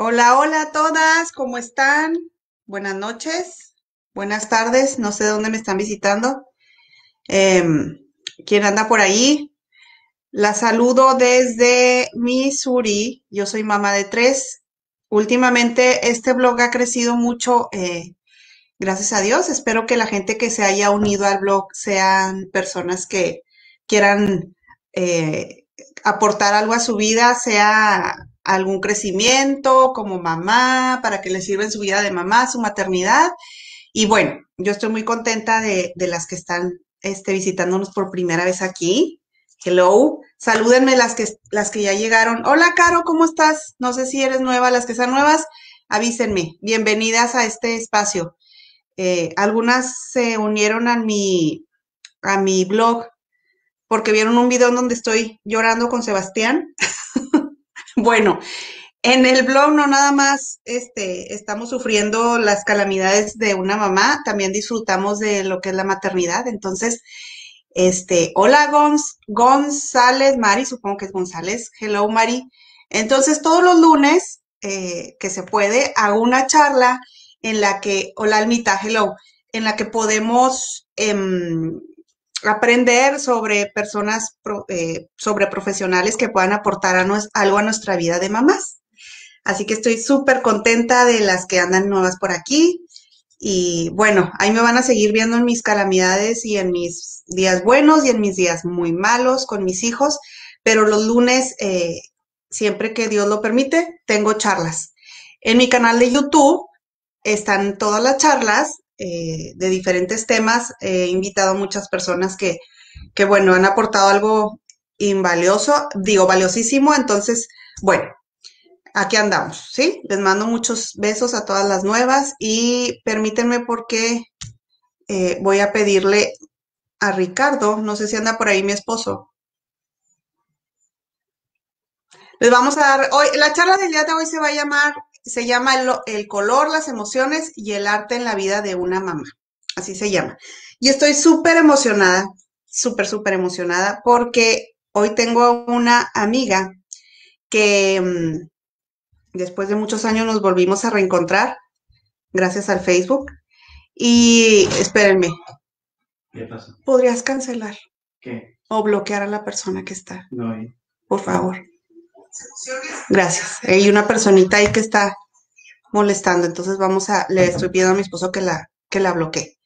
Hola, hola a todas, ¿cómo están? Buenas noches, buenas tardes, no sé de dónde me están visitando. Em, ¿quién anda por ahí? La saludo desde Missouri. Yo soy mamá de tres. Últimamente este blog ha crecido mucho, eh, gracias a Dios. Espero que la gente que se haya unido al blog sean personas que quieran eh, aportar algo a su vida, sea algún crecimiento como mamá, para que les sirva en su vida de mamá, su maternidad. Y bueno, yo estoy muy contenta de, de las que están este, visitándonos por primera vez aquí. Hello, salúdenme las que, las que ya llegaron. Hola, Caro, ¿cómo estás? No sé si eres nueva, las que están nuevas, avísenme. Bienvenidas a este espacio. Eh, algunas se unieron a mi, a mi blog porque vieron un video en donde estoy llorando con Sebastián. bueno, en el blog no nada más este, estamos sufriendo las calamidades de una mamá, también disfrutamos de lo que es la maternidad. Entonces, este, hola González, Mari, supongo que es González. Hello, Mari. Entonces, todos los lunes eh, que se puede, hago una charla en la que, hola Almita, hello, en la que podemos em, aprender sobre personas, eh, sobre profesionales que puedan aportar algo a nuestra vida de mamás. Así que estoy súper contenta de las que andan nuevas por aquí. Y bueno, ahí me van a seguir viendo en mis calamidades y en mis días buenos y en mis días muy malos con mis hijos, pero los lunes, eh, siempre que Dios lo permite, tengo charlas. En mi canal de YouTube están todas las charlas eh, de diferentes temas. He invitado a muchas personas que, que, bueno, han aportado algo invalioso, digo, valiosísimo. Entonces, bueno, aquí andamos, ¿sí? Les mando muchos besos a todas las nuevas y permítanme porque eh, voy a pedirle a Ricardo, no sé si anda por ahí mi esposo. Les vamos a dar, hoy, la charla del día de hoy se va a llamar, se llama el, el color, las emociones y el arte en la vida de una mamá. Así se llama. Y estoy súper emocionada, súper, súper emocionada porque hoy tengo una amiga que mm, Después de muchos años nos volvimos a reencontrar gracias al Facebook. Y espérenme. ¿Qué pasa? ¿Podrías cancelar? ¿Qué? O bloquear a la persona que está. No. Por favor. Gracias. Hay una personita ahí que está molestando. Entonces vamos a, le estoy pidiendo a mi esposo que la, que la bloquee.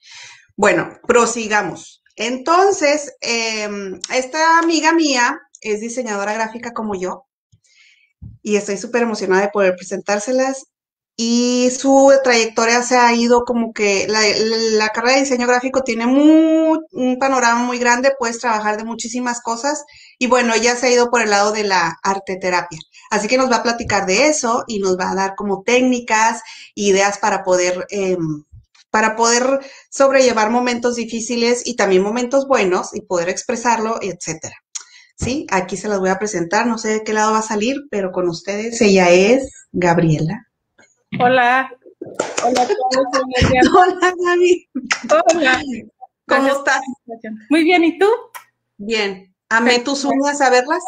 Bueno, prosigamos. Entonces, em, esta amiga mía es diseñadora gráfica como yo y estoy súper emocionada de poder presentárselas. Y su trayectoria se ha ido como que la, carrera de diseño gráfico tiene un panorama muy grande, puedes trabajar de muchísimas cosas y bueno, ella se ha ido por el lado de la arte terapia. Así que nos va a platicar de eso y nos va a dar como técnicas, ideas para poder, em, para poder sobrellevar momentos difíciles y también momentos buenos y poder expresarlo, etcétera. ¿sí? Aquí se las voy a presentar, no sé de qué lado va a salir, pero con ustedes ella es Gabriela. Hola. Hola, Hola, Gaby. Hola. ¿Cómo estás? Muy bien, ¿y tú? Bien. Amé tus uñas a verlas.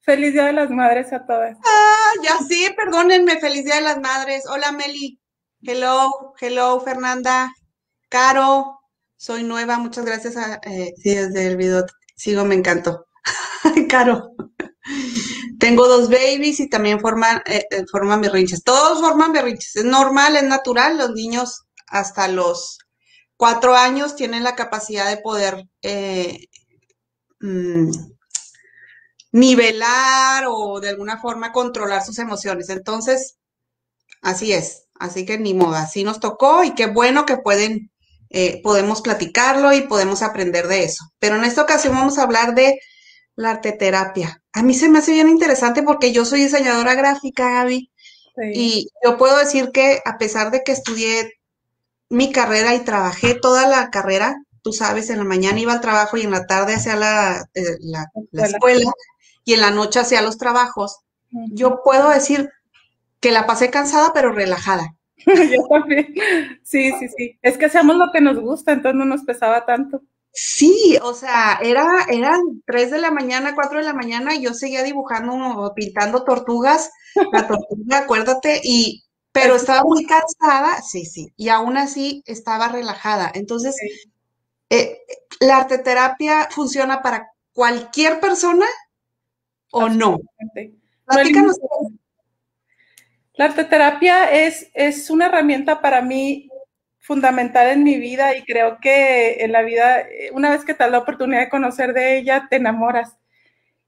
Feliz Día de las Madres a todas. Ah, ya sí, perdónenme, feliz Día de las Madres. Hola, Meli. Hello, hello, Fernanda. Caro, soy nueva, muchas gracias a, eh, sí, desde el video sigo, me encantó. Caro. Tengo dos babies y también forman, eh, eh, forman berrinches. Todos forman berrinches. Es normal, es natural. Los niños hasta los cuatro años tienen la capacidad de poder eh, mm, nivelar o de alguna forma controlar sus emociones. Entonces, así es. Así que ni modo, así nos tocó y qué bueno que pueden, podemos platicarlo y podemos aprender de eso. Pero en esta ocasión vamos a hablar de la arteterapia. A mí se me hace bien interesante porque yo soy diseñadora gráfica, Gaby, y yo puedo decir que a pesar de que estudié mi carrera y trabajé toda la carrera, tú sabes, en la mañana iba al trabajo y en la tarde hacía la, eh, la, escuela y en la noche hacía los trabajos, yo puedo decir que la pasé cansada pero relajada. yo también. Sí, sí, sí. Es que hacemos lo que nos gusta, entonces no nos pesaba tanto. Sí, o sea, era, eran 3 de la mañana, 4 de la mañana, y yo seguía dibujando o pintando tortugas, la tortuga, acuérdate, y, pero estaba muy cansada, sí, sí, y aún así estaba relajada. Entonces, eh, ¿la arteterapia funciona para cualquier persona o no? Platícanos. La arteterapia es, es una herramienta para mí fundamental en mi vida y creo que en la vida, una vez que te das la oportunidad de conocer de ella, te enamoras.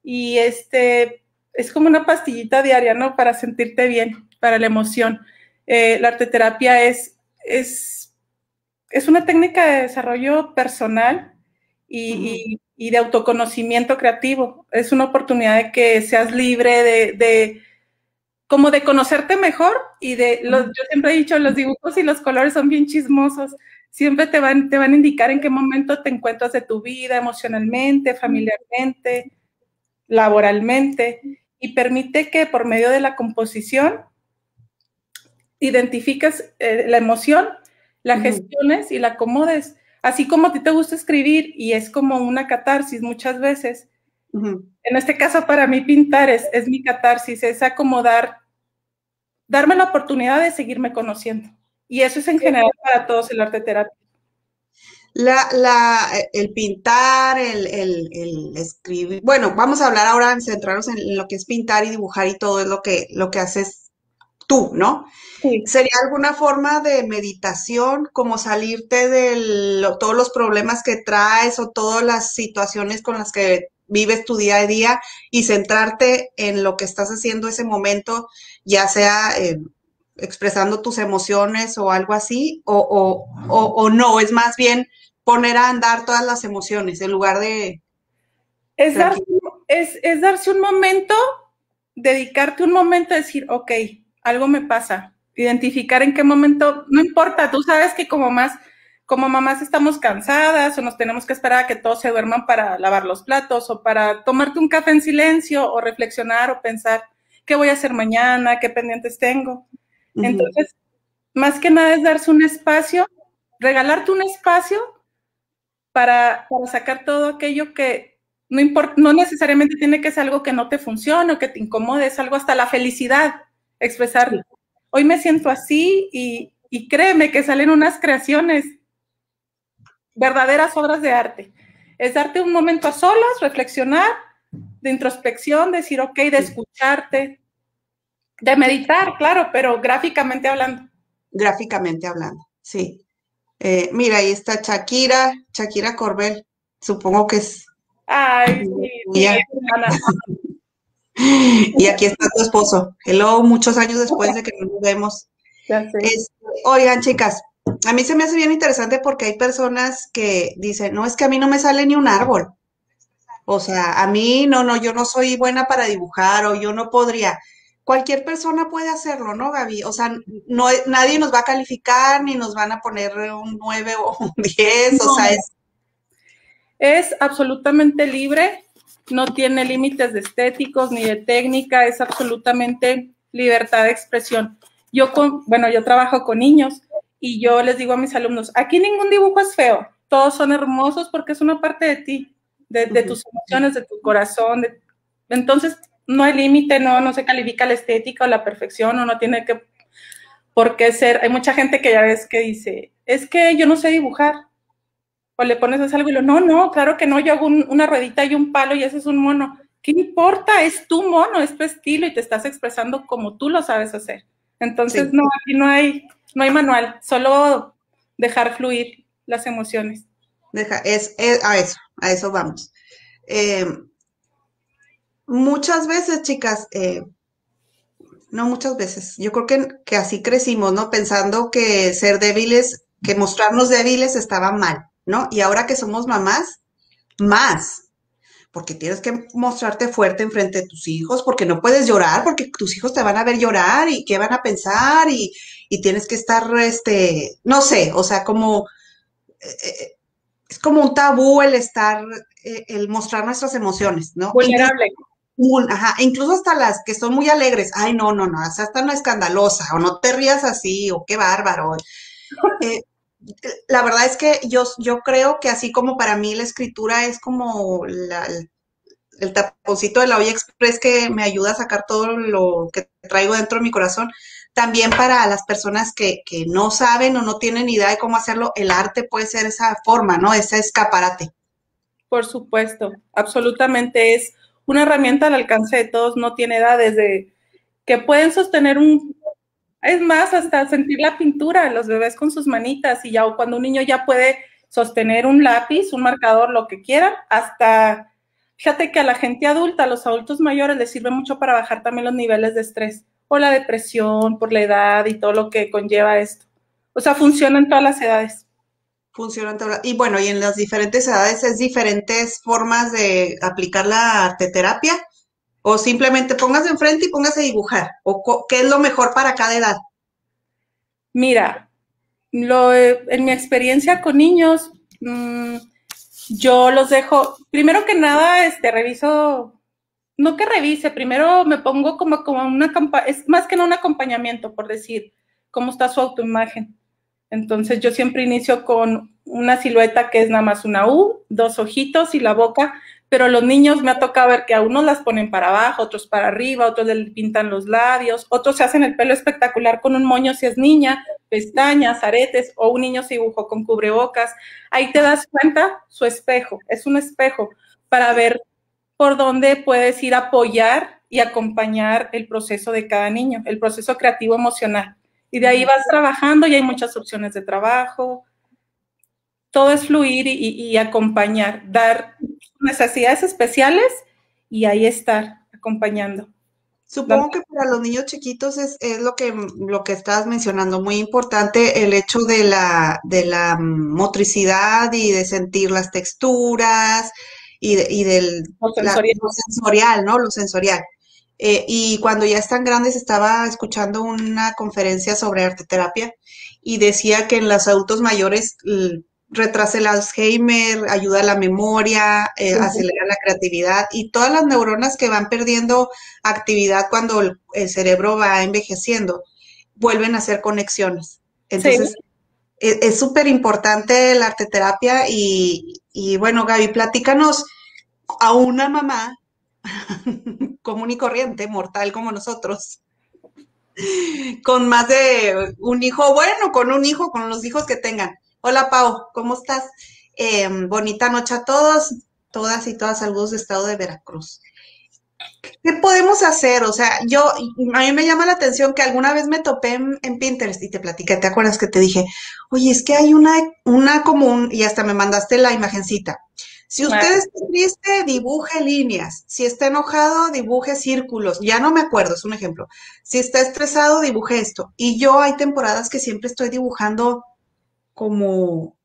Y este es como una pastillita diaria, ¿no? Para sentirte bien, para la emoción. Eh, la arteterapia es, es, es, una técnica de desarrollo personal y, y, de autoconocimiento creativo. Es una oportunidad de que seas libre de, de como de conocerte mejor y de, los, yo siempre he dicho, los dibujos y los colores son bien chismosos, siempre te van, te van a indicar en qué momento te encuentras de tu vida emocionalmente, familiarmente, laboralmente, y permite que por medio de la composición identifiques eh, la emoción, la gestiones y la acomodes, así como a ti te gusta escribir y es como una catarsis muchas veces en este caso, para mí pintar es, es mi catarsis, es acomodar, darme la oportunidad de seguirme conociendo. Y eso es en general para todos el arte terapia. La, la, el pintar, el, el, el, escribir, bueno, vamos a hablar ahora, centrarnos en lo que es pintar y dibujar y todo es lo que, lo que haces tú, ¿no? Sí. ¿Sería alguna forma de meditación, como salirte de todos los problemas que traes o todas las situaciones con las que vives tu día a día y centrarte en lo que estás haciendo ese momento, ya sea eh, expresando tus emociones o algo así, o, o, o, no, es más bien poner a andar todas las emociones en lugar de... Es, es, es darse un momento, dedicarte un momento a decir, ok, algo me pasa, identificar en qué momento, no importa, tú sabes que como más como mamás estamos cansadas o nos tenemos que esperar a que todos se duerman para lavar los platos o para tomarte un café en silencio o reflexionar o pensar qué voy a hacer mañana, qué pendientes tengo. Entonces, más que nada es darse un espacio, regalarte un espacio para, sacar todo aquello que no, importa, no necesariamente tiene que ser algo que no te funcione o que te incomode, es algo hasta la felicidad, expresar, hoy me siento así y, y créeme que salen unas creaciones verdaderas obras de arte. Es darte un momento a solas, reflexionar, de introspección, decir, ok, de escucharte, de meditar, claro, pero gráficamente hablando. Gráficamente hablando, sí. Eh, mira, ahí está Shakira, Shakira Corbel, supongo que es. Ay, sí, y aquí está tu esposo. Hello, muchos años después de que nos vemos. Este, oigan, chicas, a mí se me hace bien interesante porque hay personas que dicen, no, es que a mí no me sale ni un árbol. O sea, a mí no, no, yo no soy buena para dibujar o yo no podría. Cualquier persona puede hacerlo, ¿no, Gaby? O sea, no, nadie nos va a calificar ni nos van a poner un 9 o un 10, o sea, es... Es absolutamente libre, no tiene límites de estéticos ni de técnica, es absolutamente libertad de expresión. Yo, con, bueno, yo trabajo con niños y yo les digo a mis alumnos, aquí ningún dibujo es feo, todos son hermosos porque es una parte de ti, de, tus emociones, de tu corazón. entonces, no hay límite, no, no se califica la estética o la perfección, o no tiene que por qué ser. Hay mucha gente que ya ves que dice, es que yo no sé dibujar. O le pones algo y lo, no, no, claro que no, yo hago una ruedita y un palo y ese es un mono. ¿Qué importa? Es tu mono, es tu estilo y te estás expresando como tú lo sabes hacer. Entonces, no, aquí no hay, no hay manual, solo dejar fluir las emociones. Deja, es, a eso, a eso vamos. Eh, muchas veces, chicas, eh, no muchas veces, yo creo que, que, así crecimos, ¿no? Pensando que ser débiles, que mostrarnos débiles estaba mal, ¿no? Y ahora que somos mamás, más, porque tienes que mostrarte fuerte enfrente de tus hijos, porque no puedes llorar, porque tus hijos te van a ver llorar y qué van a pensar y, tienes que estar, este, no sé, o sea, como, eh, eh, es como un tabú el estar, eh, el mostrar nuestras emociones, ¿no? Vulnerable. Incluso, ajá, incluso hasta las que son muy alegres, ay, no, no, no, o sea, hasta no escandalosa, o no te rías así, o qué bárbaro. La verdad es que yo, yo creo que así como para mí la escritura es como el taponcito de la olla express que me ayuda a sacar todo lo que traigo dentro de mi corazón, también para las personas que, que no saben o no tienen idea de cómo hacerlo, el arte puede ser esa forma, ¿no? Ese escaparate. Por supuesto, absolutamente es una herramienta al alcance de todos, no tiene edad, desde que pueden sostener un, es más, hasta sentir la pintura, los bebés con sus manitas, y ya cuando un niño ya puede sostener un lápiz, un marcador, lo que quiera, hasta, fíjate que a la gente adulta, a los adultos mayores les sirve mucho para bajar también los niveles de estrés, por la depresión, por la edad y todo lo que conlleva esto. O sea, funciona en todas las edades. Funciona en todas Y bueno, y en las diferentes edades es diferentes formas de aplicar la arteterapia o simplemente póngase enfrente y póngase a dibujar, o qué es lo mejor para cada edad. Mira, lo, en mi experiencia con niños, mm, yo los dejo, primero que nada, este, reviso, no que revise, primero me pongo como, como una es más que no un acompañamiento, por decir, cómo está su autoimagen. Entonces yo siempre inicio con una silueta que es nada más una U, dos ojitos y la boca, pero los niños me ha tocado ver que a unos las ponen para abajo, otros para arriba, otros le pintan los labios, otros se hacen el pelo espectacular con un moño si es niña, pestañas, aretes, o un niño se dibujó con cubrebocas. Ahí te das cuenta su espejo, es un espejo para ver por dónde puedes ir a apoyar y acompañar el proceso de cada niño, el proceso creativo emocional. Y de ahí vas trabajando y hay muchas opciones de trabajo. Todo es fluir y, acompañar, dar necesidades especiales y ahí estar acompañando. Supongo que para los niños chiquitos es, lo que lo que estabas mencionando, muy importante el hecho de la, de la motricidad y de sentir las texturas y, y del lo sensorial, ¿no? Lo sensorial. Eh, y cuando ya están grandes estaba escuchando una conferencia sobre arteterapia y decía que en los adultos mayores retrasa el Alzheimer, ayuda a la memoria, eh, acelera la creatividad y todas las neuronas que van perdiendo actividad cuando el, cerebro va envejeciendo vuelven a hacer conexiones. Entonces, e, es súper importante la arteterapia y, y bueno, Gaby, platícanos a una mamá común y corriente, mortal como nosotros, con más de un hijo, bueno, con un hijo, con los hijos que tengan. Hola Pau, ¿cómo estás? Em, bonita noche a todos, todas y todas, saludos de Estado de Veracruz. ¿Qué podemos hacer? O sea, yo, a mí me llama la atención que alguna vez me topé en, Pinterest y te platiqué, ¿te acuerdas que te dije, oye, es que hay una, una común, y hasta me mandaste la imagencita, si usted está triste, dibuje líneas. Si está enojado, dibuje círculos. Ya no me acuerdo, es un ejemplo. Si está estresado, dibuje esto. Y yo hay temporadas que siempre estoy dibujando como,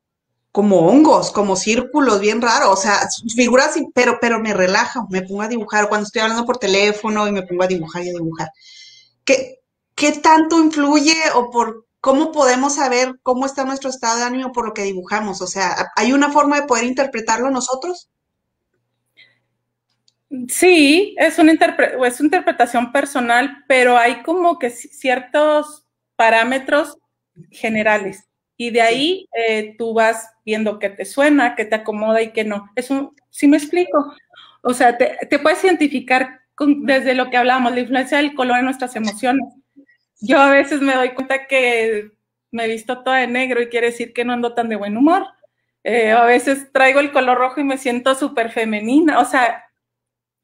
como hongos, como círculos, bien raros. O sea, figuras, pero, pero me relajo, me pongo a dibujar. Cuando estoy hablando por teléfono y me pongo a dibujar y a dibujar. ¿Qué, qué tanto influye o por ¿cómo podemos saber cómo está nuestro estado de ánimo por lo que dibujamos? O sea, ¿hay una forma de poder interpretarlo nosotros? Sí, es una, es una interpretación personal, pero hay como que ciertos parámetros generales. Y de ahí eh, tú vas viendo qué te suena, qué te acomoda y qué no. Es un, ¿sí me explico? O sea, te, puedes identificar desde lo que hablamos, la influencia del color en nuestras emociones yo a veces me doy cuenta que me visto toda de negro y quiere decir que no ando tan de buen humor. Eh, a veces traigo el color rojo y me siento súper femenina. O sea,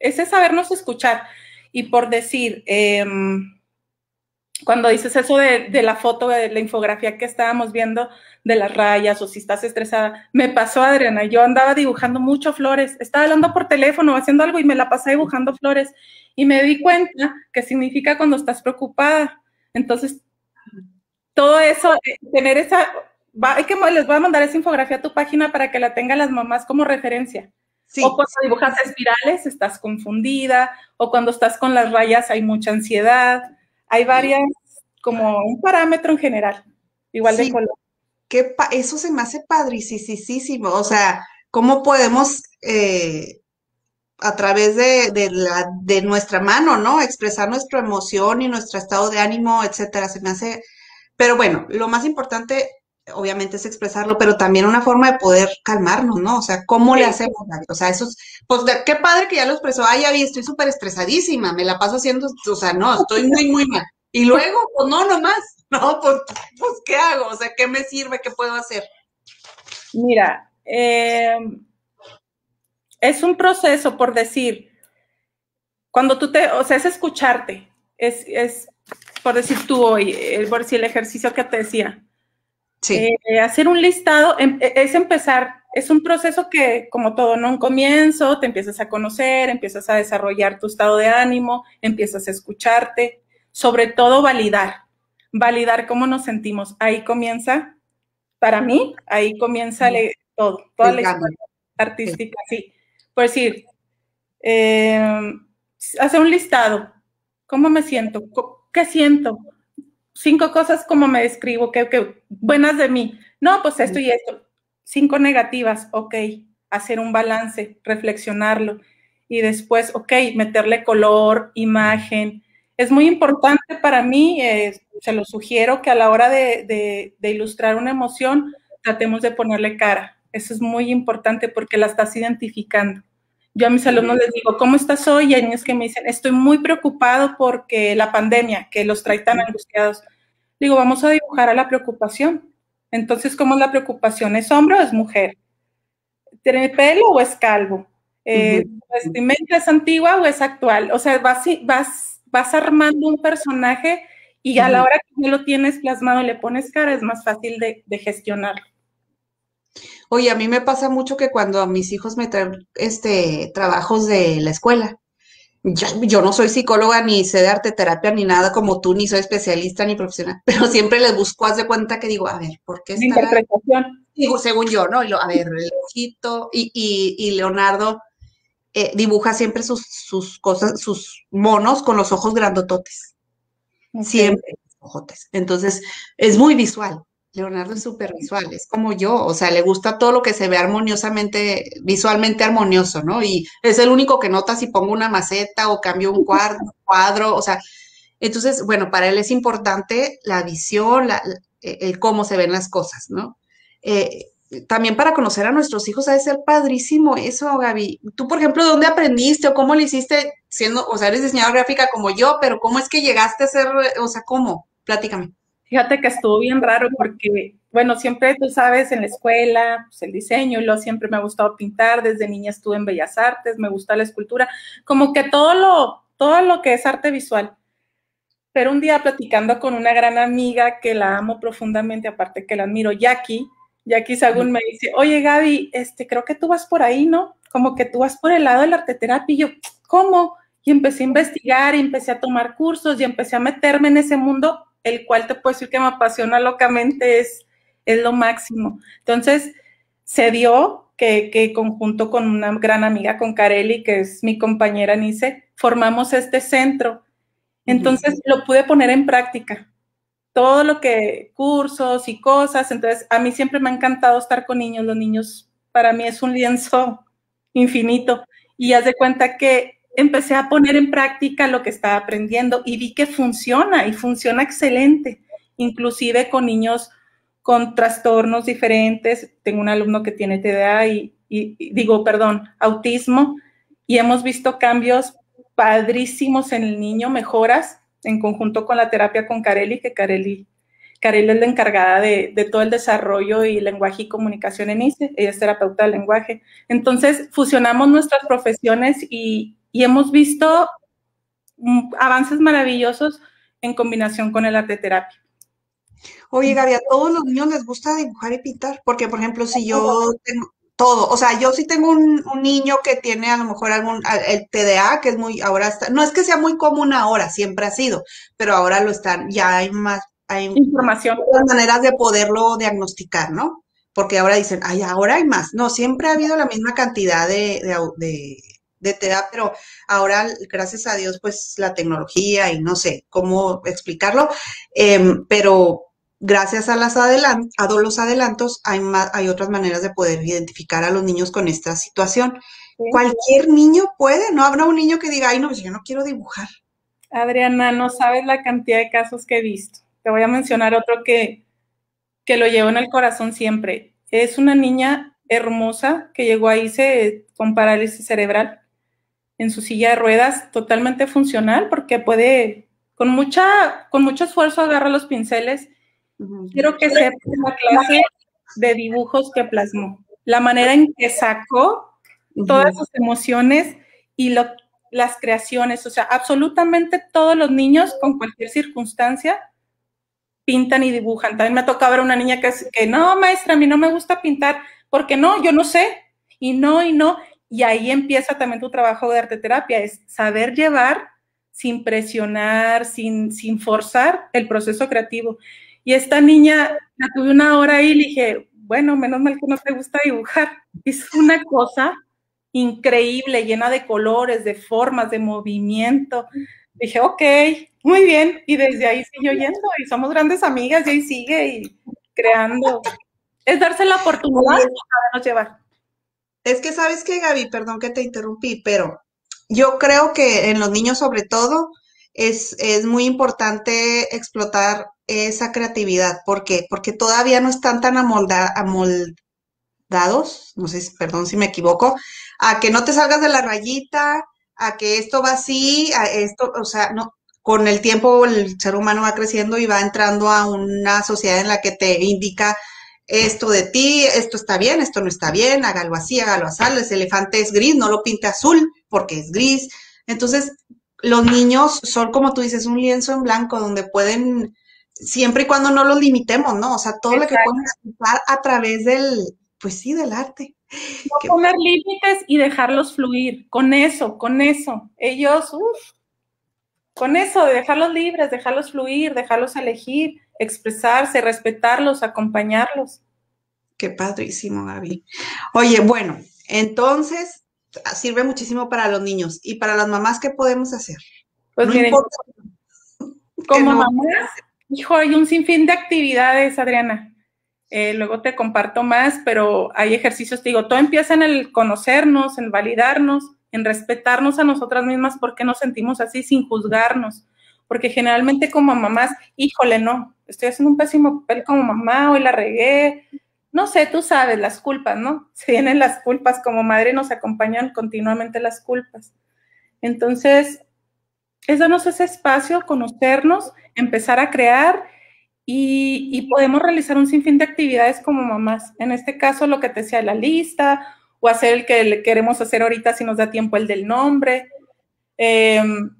ese sabernos escuchar. Y por decir, em, cuando dices eso de, de, la foto, de la infografía que estábamos viendo de las rayas o si estás estresada, me pasó Adriana, yo andaba dibujando mucho flores, estaba hablando por teléfono, haciendo algo y me la pasé dibujando flores y me di cuenta que significa cuando estás preocupada. Entonces, todo eso, eh, tener esa, hay que, les voy a mandar esa infografía a tu página para que la tengan las mamás como referencia. O cuando dibujas espirales estás confundida, o cuando estás con las rayas hay mucha ansiedad. Hay varias, como un parámetro en general, igual de color. Que eso se me hace padricísimo. O sea, ¿cómo podemos eh, a través de, la, de nuestra mano, ¿no? Expresar nuestra emoción y nuestro estado de ánimo, etcétera. Se me hace. Pero bueno, lo más importante, obviamente es expresarlo, pero también una forma de poder calmarnos, ¿no? O sea, ¿cómo le hacemos? O sea, eso es, pues qué padre que ya lo expresó, ay, ya vi, estoy súper estresadísima, me la paso haciendo, o sea, no, estoy muy, muy mal. Y luego, pues no, nomás, no, pues, pues ¿qué hago? O sea, ¿qué me sirve? ¿Qué puedo hacer? Mira, eh, es un proceso, por decir, cuando tú te, o sea, es escucharte, es, es por decir tú hoy, eh, por decir el ejercicio que te decía. Sí. Eh, hacer un listado em, e, es empezar, es un proceso que, como todo, ¿no? Un comienzo, te empiezas a conocer, empiezas a desarrollar tu estado de ánimo, empiezas a escucharte, sobre todo validar, validar cómo nos sentimos. Ahí comienza, para mí, ahí comienza todo, toda la historia artística, sí. Por decir, eh, hacer un listado, ¿cómo me siento? ¿Qué siento? Cinco cosas como me describo, que, buenas de mí. No, pues esto y esto. Cinco negativas, ok. Hacer un balance, reflexionarlo. Y después, ok, meterle color, imagen. Es muy importante para mí, eh, se lo sugiero, que a la hora de, de ilustrar una emoción, tratemos de ponerle cara. Eso es muy importante porque la estás identificando. Yo a mis alumnos les digo, ¿cómo estás hoy? Y hay niños que me dicen, estoy muy preocupado porque la pandemia, que los trae tan angustiados. Digo, vamos a dibujar a la preocupación. Entonces, ¿cómo es la preocupación? ¿Es hombre o es mujer? ¿Tiene pelo o es calvo? Eh, ¿Vestimenta es antigua o es actual? O sea, vas, vas, vas armando un personaje y a la hora que ya lo tienes plasmado y le pones cara, es más fácil de, de gestionarlo. Oye, a mí me pasa mucho que cuando a mis hijos me traen este, trabajos de la escuela, yo no soy psicóloga ni sé de arte terapia ni nada como tú, ni soy especialista ni profesional, pero siempre les busco, haz de cuenta que digo, a ver, ¿por qué está? Interpretación. Digo, según yo, ¿no? a ver, el ojito, y, y, Leonardo eh, dibuja siempre sus, sus, cosas, sus monos con los ojos grandototes. Siempre, ojotes. Entonces, es muy visual. Leonardo es súper visual, es como yo, o sea, le gusta todo lo que se ve armoniosamente, visualmente armonioso, ¿no? Y es el único que nota si pongo una maceta o cambio un cuadro, cuadro o sea, entonces, bueno, para él es importante la visión, el cómo se ven las cosas, ¿no? Eh, también para conocer a nuestros hijos ha de ser padrísimo eso, Gaby. Tú, por ejemplo, ¿dónde aprendiste o cómo lo hiciste siendo, o sea, eres diseñadora gráfica como yo, pero cómo es que llegaste a ser, o sea, cómo? Platícame. Fíjate que estuvo bien raro porque, bueno, siempre tú sabes, en la escuela, pues el diseño, y lo siempre me ha gustado pintar, desde niña estuve en Bellas Artes, me gusta la escultura, como que todo lo, todo lo que es arte visual. Pero un día platicando con una gran amiga que la amo profundamente, aparte que la admiro, Jackie, Jackie Sagún me dice, oye Gaby, este, creo que tú vas por ahí, ¿no? Como que tú vas por el lado de la arteterapia. Y yo, ¿cómo? Y empecé a investigar, y empecé a tomar cursos, y empecé a meterme en ese mundo el cual te puedo decir que me apasiona locamente, es, es lo máximo. Entonces, se dio que, que conjunto con una gran amiga, con Carelli, que es mi compañera Nice, formamos este centro. Entonces, lo pude poner en práctica. Todo lo que, cursos y cosas. Entonces, a mí siempre me ha encantado estar con niños. Los niños, para mí, es un lienzo infinito. Y haz de cuenta que empecé a poner en práctica lo que estaba aprendiendo y vi que funciona y funciona excelente, inclusive con niños con trastornos diferentes. Tengo un alumno que tiene TDA y, digo, perdón, autismo, y hemos visto cambios padrísimos en el niño, mejoras en conjunto con la terapia con Carelli, que Carelli, Carelli es la encargada de, de, todo el desarrollo y lenguaje y comunicación en ICE, ella es terapeuta del lenguaje. Entonces, fusionamos nuestras profesiones y, y hemos visto mm, avances maravillosos en combinación con el arte terapia. Oye, Gaby, a todos los niños les gusta dibujar y pintar, porque, por ejemplo, si yo tengo todo, o sea, yo sí tengo un, niño que tiene a lo mejor algún, el TDA, que es muy, ahora está, no es que sea muy común ahora, siempre ha sido, pero ahora lo están, ya hay más, hay información, maneras de poderlo diagnosticar, ¿no? Porque ahora dicen, ay, ahora hay más. No, siempre ha habido la misma cantidad de, de de TEA, pero ahora, gracias a Dios, pues la tecnología y no sé cómo explicarlo, em, pero gracias a, las adelant a los adelantos hay, hay otras maneras de poder identificar a los niños con esta situación. Cualquier niño puede, no habrá un niño que diga, ay, no, pues yo no quiero dibujar. Adriana, no sabes la cantidad de casos que he visto. Te voy a mencionar otro que, que lo llevo en el corazón siempre. Es una niña hermosa que llegó ahí se, con parálisis cerebral en su silla de ruedas, totalmente funcional porque puede, con, mucha, con mucho esfuerzo, agarra los pinceles. Quiero que sepa la clase de dibujos que plasmó, la manera en que sacó todas sus emociones y lo, las creaciones, o sea, absolutamente todos los niños con cualquier circunstancia pintan y dibujan. También me toca ver una niña que, que no, maestra, a mí no me gusta pintar, porque no, yo no sé, y no, y no. Y ahí empieza también tu trabajo de arte terapia, es saber llevar sin presionar, sin, sin forzar el proceso creativo. Y esta niña, la tuve una hora ahí y le dije, bueno, menos mal que no te gusta dibujar. Es una cosa increíble, llena de colores, de formas, de movimiento. Dije, ok, muy bien. Y desde ahí siguió yendo y somos grandes amigas y ahí sigue y creando. Es darse la oportunidad de llevar. Es que sabes que, Gaby, perdón que te interrumpí, pero yo creo que en los niños sobre todo es, es muy importante explotar esa creatividad. ¿Por qué? Porque todavía no están tan amolda, amoldados, no sé, perdón si me equivoco, a que no te salgas de la rayita, a que esto va así, a esto, o sea, no, con el tiempo el ser humano va creciendo y va entrando a una sociedad en la que te indica esto de ti, esto está bien, esto no está bien, hágalo así, hágalo así, ese elefante es gris, no lo pinte azul porque es gris. Entonces, los niños son, como tú dices, un lienzo en blanco donde pueden, siempre y cuando no los limitemos, ¿no? O sea, todo lo que pueden expresar a través del, pues sí, del arte. No poner límites y dejarlos fluir. Con eso, con eso. Ellos, uff, con eso, de dejarlos libres, dejarlos fluir, dejarlos elegir, expresarse, respetarlos, acompañarlos. Qué padrísimo, Gaby. Oye, bueno, entonces sirve muchísimo para los niños y para las mamás, ¿qué podemos hacer? Pues miren, como mamás, hijo, hay un sinfín de actividades, Adriana. Eh, luego te comparto más, pero hay ejercicios, te digo, todo empieza en el conocernos, en validarnos, en respetarnos a nosotras mismas porque nos sentimos así sin juzgarnos. Porque generalmente como mamás, híjole, no, estoy haciendo un pésimo papel como mamá, hoy la regué. No sé, tú sabes, las culpas, ¿no? Se vienen las culpas, como madre nos acompañan continuamente las culpas. Entonces, es darnos ese espacio, conocernos, empezar a crear y, podemos realizar un sinfín de actividades como mamás. En este caso, lo que te decía, la lista o hacer el que queremos hacer ahorita si nos da tiempo el del nombre. Em,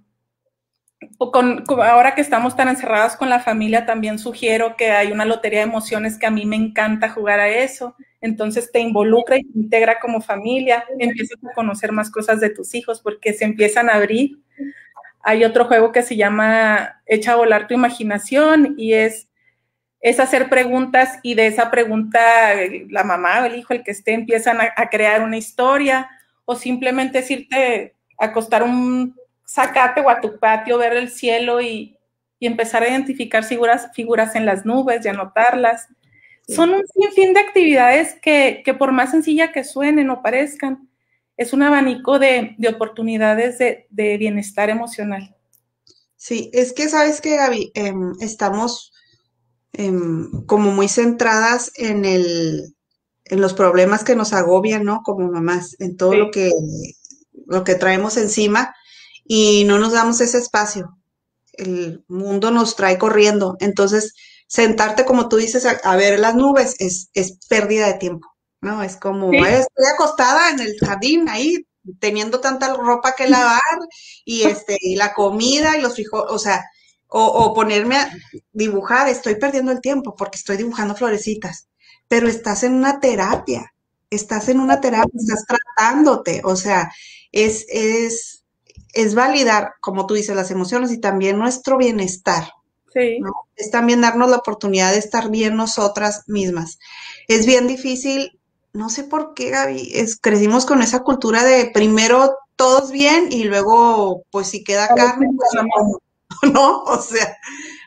con, ahora que estamos tan encerrados con la familia, también sugiero que hay una lotería de emociones que a mí me encanta jugar a eso. Entonces te involucra y te integra como familia, empiezas a conocer más cosas de tus hijos porque se empiezan a abrir. Hay otro juego que se llama Echa a volar tu imaginación y es es hacer preguntas y de esa pregunta la mamá o el hijo, el que esté, empiezan a, crear una historia o simplemente decirte, acostar un sacate o a tu patio, ver el cielo y, empezar a identificar figuras, figuras en las nubes y anotarlas. Son un sinfín de actividades que, por más sencilla que suenen o parezcan, es un abanico de, oportunidades de, bienestar emocional. Sí, es que sabes que, Gaby, em, estamos Em, como muy centradas en el, en los problemas que nos agobian, ¿no? Como mamás, en todo lo que, lo que traemos encima y no nos damos ese espacio. El mundo nos trae corriendo. Entonces, sentarte, como tú dices, a, ver las nubes es, es, pérdida de tiempo, ¿no? Es como, estoy acostada en el jardín ahí, teniendo tanta ropa que lavar y este, y la comida y los frijoles, o sea, o, ponerme a dibujar, estoy perdiendo el tiempo porque estoy dibujando florecitas, pero estás en una terapia, estás en una terapia, estás tratándote, o sea, es, es, es validar, como tú dices, las emociones y también nuestro bienestar. Sí. Es también darnos la oportunidad de estar bien nosotras mismas. Es bien difícil, no sé por qué, Gaby, es, crecimos con esa cultura de primero todos bien y luego, pues si queda carne, pues ¿no? O sea,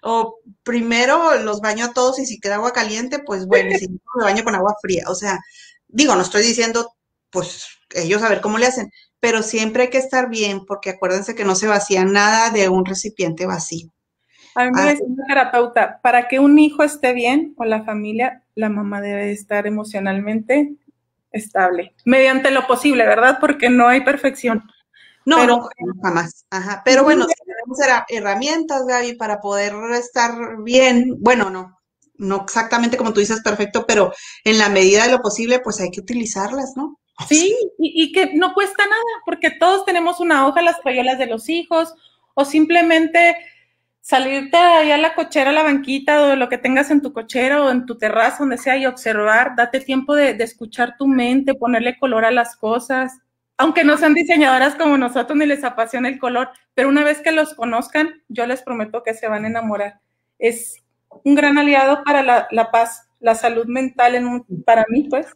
o primero los baño a todos y si queda agua caliente, pues bueno, y si no, me baño con agua fría. O sea, digo, no estoy diciendo, pues ellos a ver cómo le hacen, pero siempre hay que estar bien porque acuérdense que no se vacía nada de un recipiente vacío. A mí me Ah, dice una terapeuta, para que un hijo esté bien o la familia, la mamá debe estar emocionalmente estable, mediante lo posible, ¿verdad? Porque no hay perfección. No, Pero- no, jamás. Ajá. Pero bueno, si tenemos herra- herramientas, Gaby, para poder estar bien, bueno, no, no exactamente como tú dices, perfecto, pero en la medida de lo posible, pues hay que utilizarlas, ¿no? Sí, y, y que no cuesta nada, porque todos tenemos una hoja, las crayolas de los hijos, o simplemente salirte ahí a la cochera, a la banquita, o lo que tengas en tu cochera o en tu terraza, donde sea, y observar, date tiempo de, de escuchar tu mente, ponerle color a las cosas. Aunque no sean diseñadoras como nosotros ni les apasiona el color, pero una vez que los conozcan, yo les prometo que se van a enamorar. Es un gran aliado para la, la paz, la salud mental en un- para mí, pues.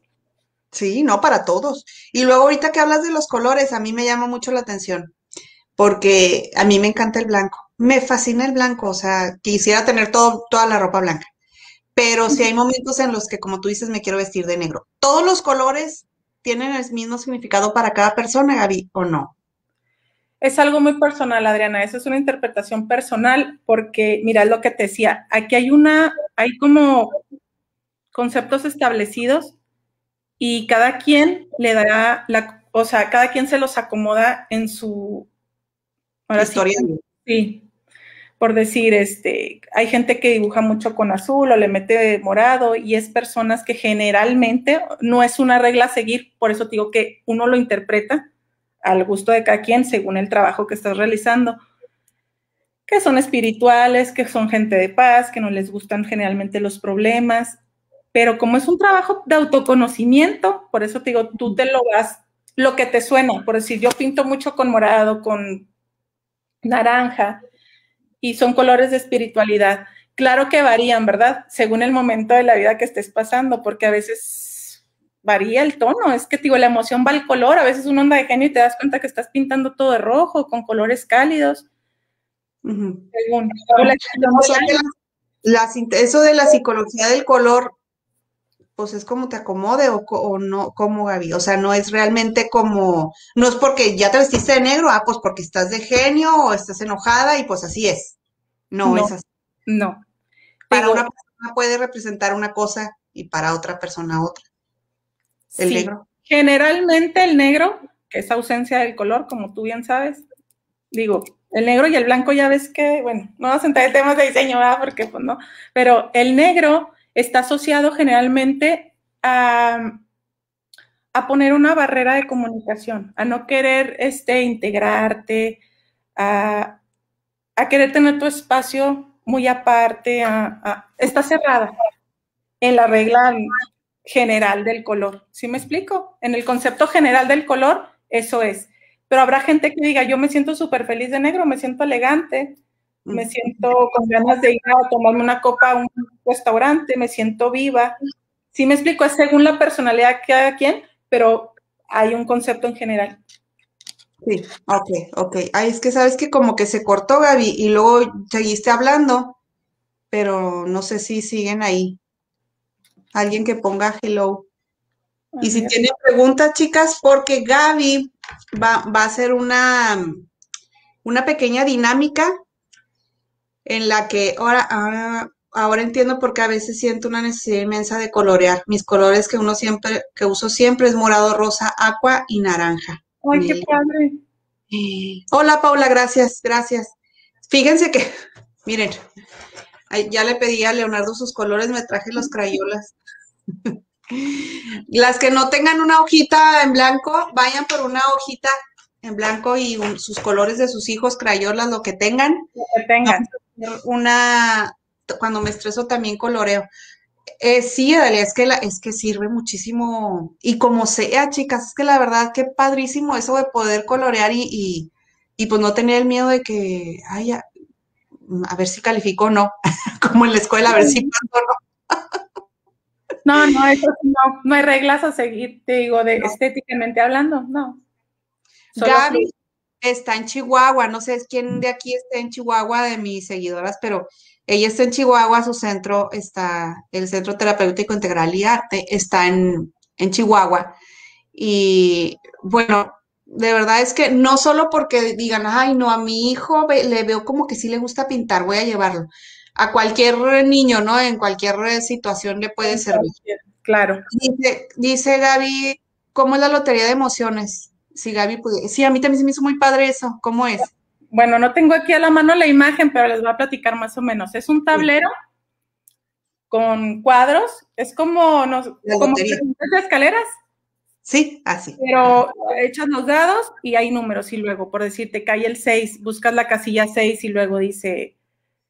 Sí, no para todos. Y luego ahorita que hablas de los colores, a mí me llama mucho la atención, porque a mí me encanta el blanco. Me fascina el blanco, o sea, quisiera tener todo, toda la ropa blanca. Pero si hay momentos en los que, como tú dices, me quiero vestir de negro. ¿Todos los colores tienen el mismo significado para cada persona, Gaby, o no? Es algo muy personal, Adriana. Esa es una interpretación personal porque, mira, lo que te decía. Aquí hay una, hay como conceptos establecidos y cada quien le dará la, o sea, cada quien se los acomoda en su ahora sí Historia. Sí, por decir, este, hay gente que dibuja mucho con azul o le mete morado y es personas que generalmente no es una regla a seguir, por eso te digo que uno lo interpreta al gusto de cada quien según el trabajo que estás realizando, que son espirituales, que son gente de paz, que no les gustan generalmente los problemas, pero como es un trabajo de autoconocimiento, por eso te digo, tú te lo vas, lo que te suena, por decir, yo pinto mucho con morado, con naranja, y son colores de espiritualidad. Claro que varían, ¿verdad? Según el momento de la vida que estés pasando, porque a veces varía el tono. Es que, digo, la emoción va al color. A veces uno anda de genio y te das cuenta que estás pintando todo de rojo, con colores cálidos. Según. La- la- eso de la psicología del color, pues es como te acomode o, o no, como Gaby. O sea, no es realmente como, no es porque ya te vestiste de negro, ah, pues porque estás de genio o estás enojada y pues así es. No, No. es así. No. Para Digo, una persona puede representar una cosa y para otra persona otra. El sí. negro. Generalmente el negro, que es ausencia del color, como tú bien sabes, digo, el negro y el blanco ya ves que, bueno, no vamos a entrar en temas de diseño, ¿verdad? Porque pues no, pero el negro está asociado generalmente a, poner una barrera de comunicación, a no querer este, integrarte, a, querer tener tu espacio muy aparte, a- está cerrada en la regla general del color. ¿Sí me explico? En el concepto general del color, eso es. Pero habrá gente que diga, yo me siento súper feliz de negro, me siento elegante, me siento con ganas de ir a tomarme una copa a un restaurante, me siento viva. Sí me explico, es según la personalidad de cada quien, pero hay un concepto en general. Sí, ok, ok. Ay, es que sabes que como que se cortó, Gaby, y luego seguiste hablando, pero no sé si siguen ahí. Alguien que ponga hello. Y si tienen preguntas, chicas, porque Gaby va, va a hacer una, una pequeña dinámica en la que ahora, ahora, ahora entiendo por qué a veces siento una necesidad inmensa de colorear. Mis colores que uno siempre, que uso siempre es morado, rosa, aqua y naranja. Ay, qué padre. Hola Paula, gracias, gracias. Fíjense que, miren, ya le pedí a Leonardo sus colores, me traje los crayolas. Las que no tengan una hojita en blanco, vayan por una hojita en blanco y un- sus colores de sus hijos, crayolas, lo que tengan. Lo que tengan. Una, cuando me estreso también coloreo. Eh, sí, Dalia, es que, la, es que sirve muchísimo. Y como sea, chicas, es que la verdad, qué padrísimo eso de poder colorear y, y, y pues no tener el miedo de que, ay, a, a ver si califico o no, como en la escuela, a ver si paso o no. No, no, eso no, no hay reglas a seguir, te digo, de estéticamente hablando, no. Solo Gaby. Está en Chihuahua, no sé quién de aquí está en Chihuahua de mis seguidoras, pero ella está en Chihuahua, su centro está, el Centro Terapéutico Integral y Arte está en, en Chihuahua. Y bueno, De verdad es que no solo porque digan, ay, no, a mi hijo le veo como que sí le gusta pintar, voy a llevarlo. A cualquier niño, ¿no? En cualquier eh, situación le puede servir. Claro. Dice, dice Gaby, ¿cómo es la lotería de emociones? Si Gaby pudiera. Sí, a mí también se me hizo muy padre eso. ¿Cómo es? Bueno, no tengo aquí a la mano la imagen, pero les voy a platicar más o menos. Es un tablero con cuadros, es como, nos, como de escaleras, Sí, así. pero echas los dados y hay números y luego, por decir, te cae el 6, buscas la casilla 6 y luego dice,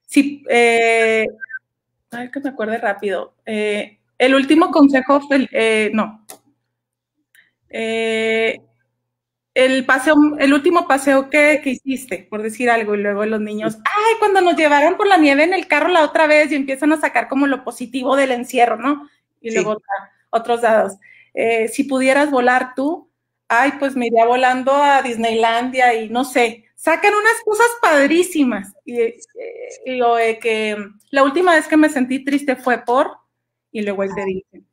sí, eh, a ver que me acuerde rápido, eh, el último consejo, eh, no, eh, el paseo, el último paseo que, que hiciste, por decir algo, y luego los niños, ay, cuando nos llevaron por la nieve en el carro la otra vez y empiezan a sacar como lo positivo del encierro, ¿no? Y Sí. luego otros dados. Eh, si pudieras volar tú, ay, pues me iría volando a Disneylandia y no sé, sacan unas cosas padrísimas. Y, eh, y lo de que la última vez que me sentí triste fue por, y luego él te dice,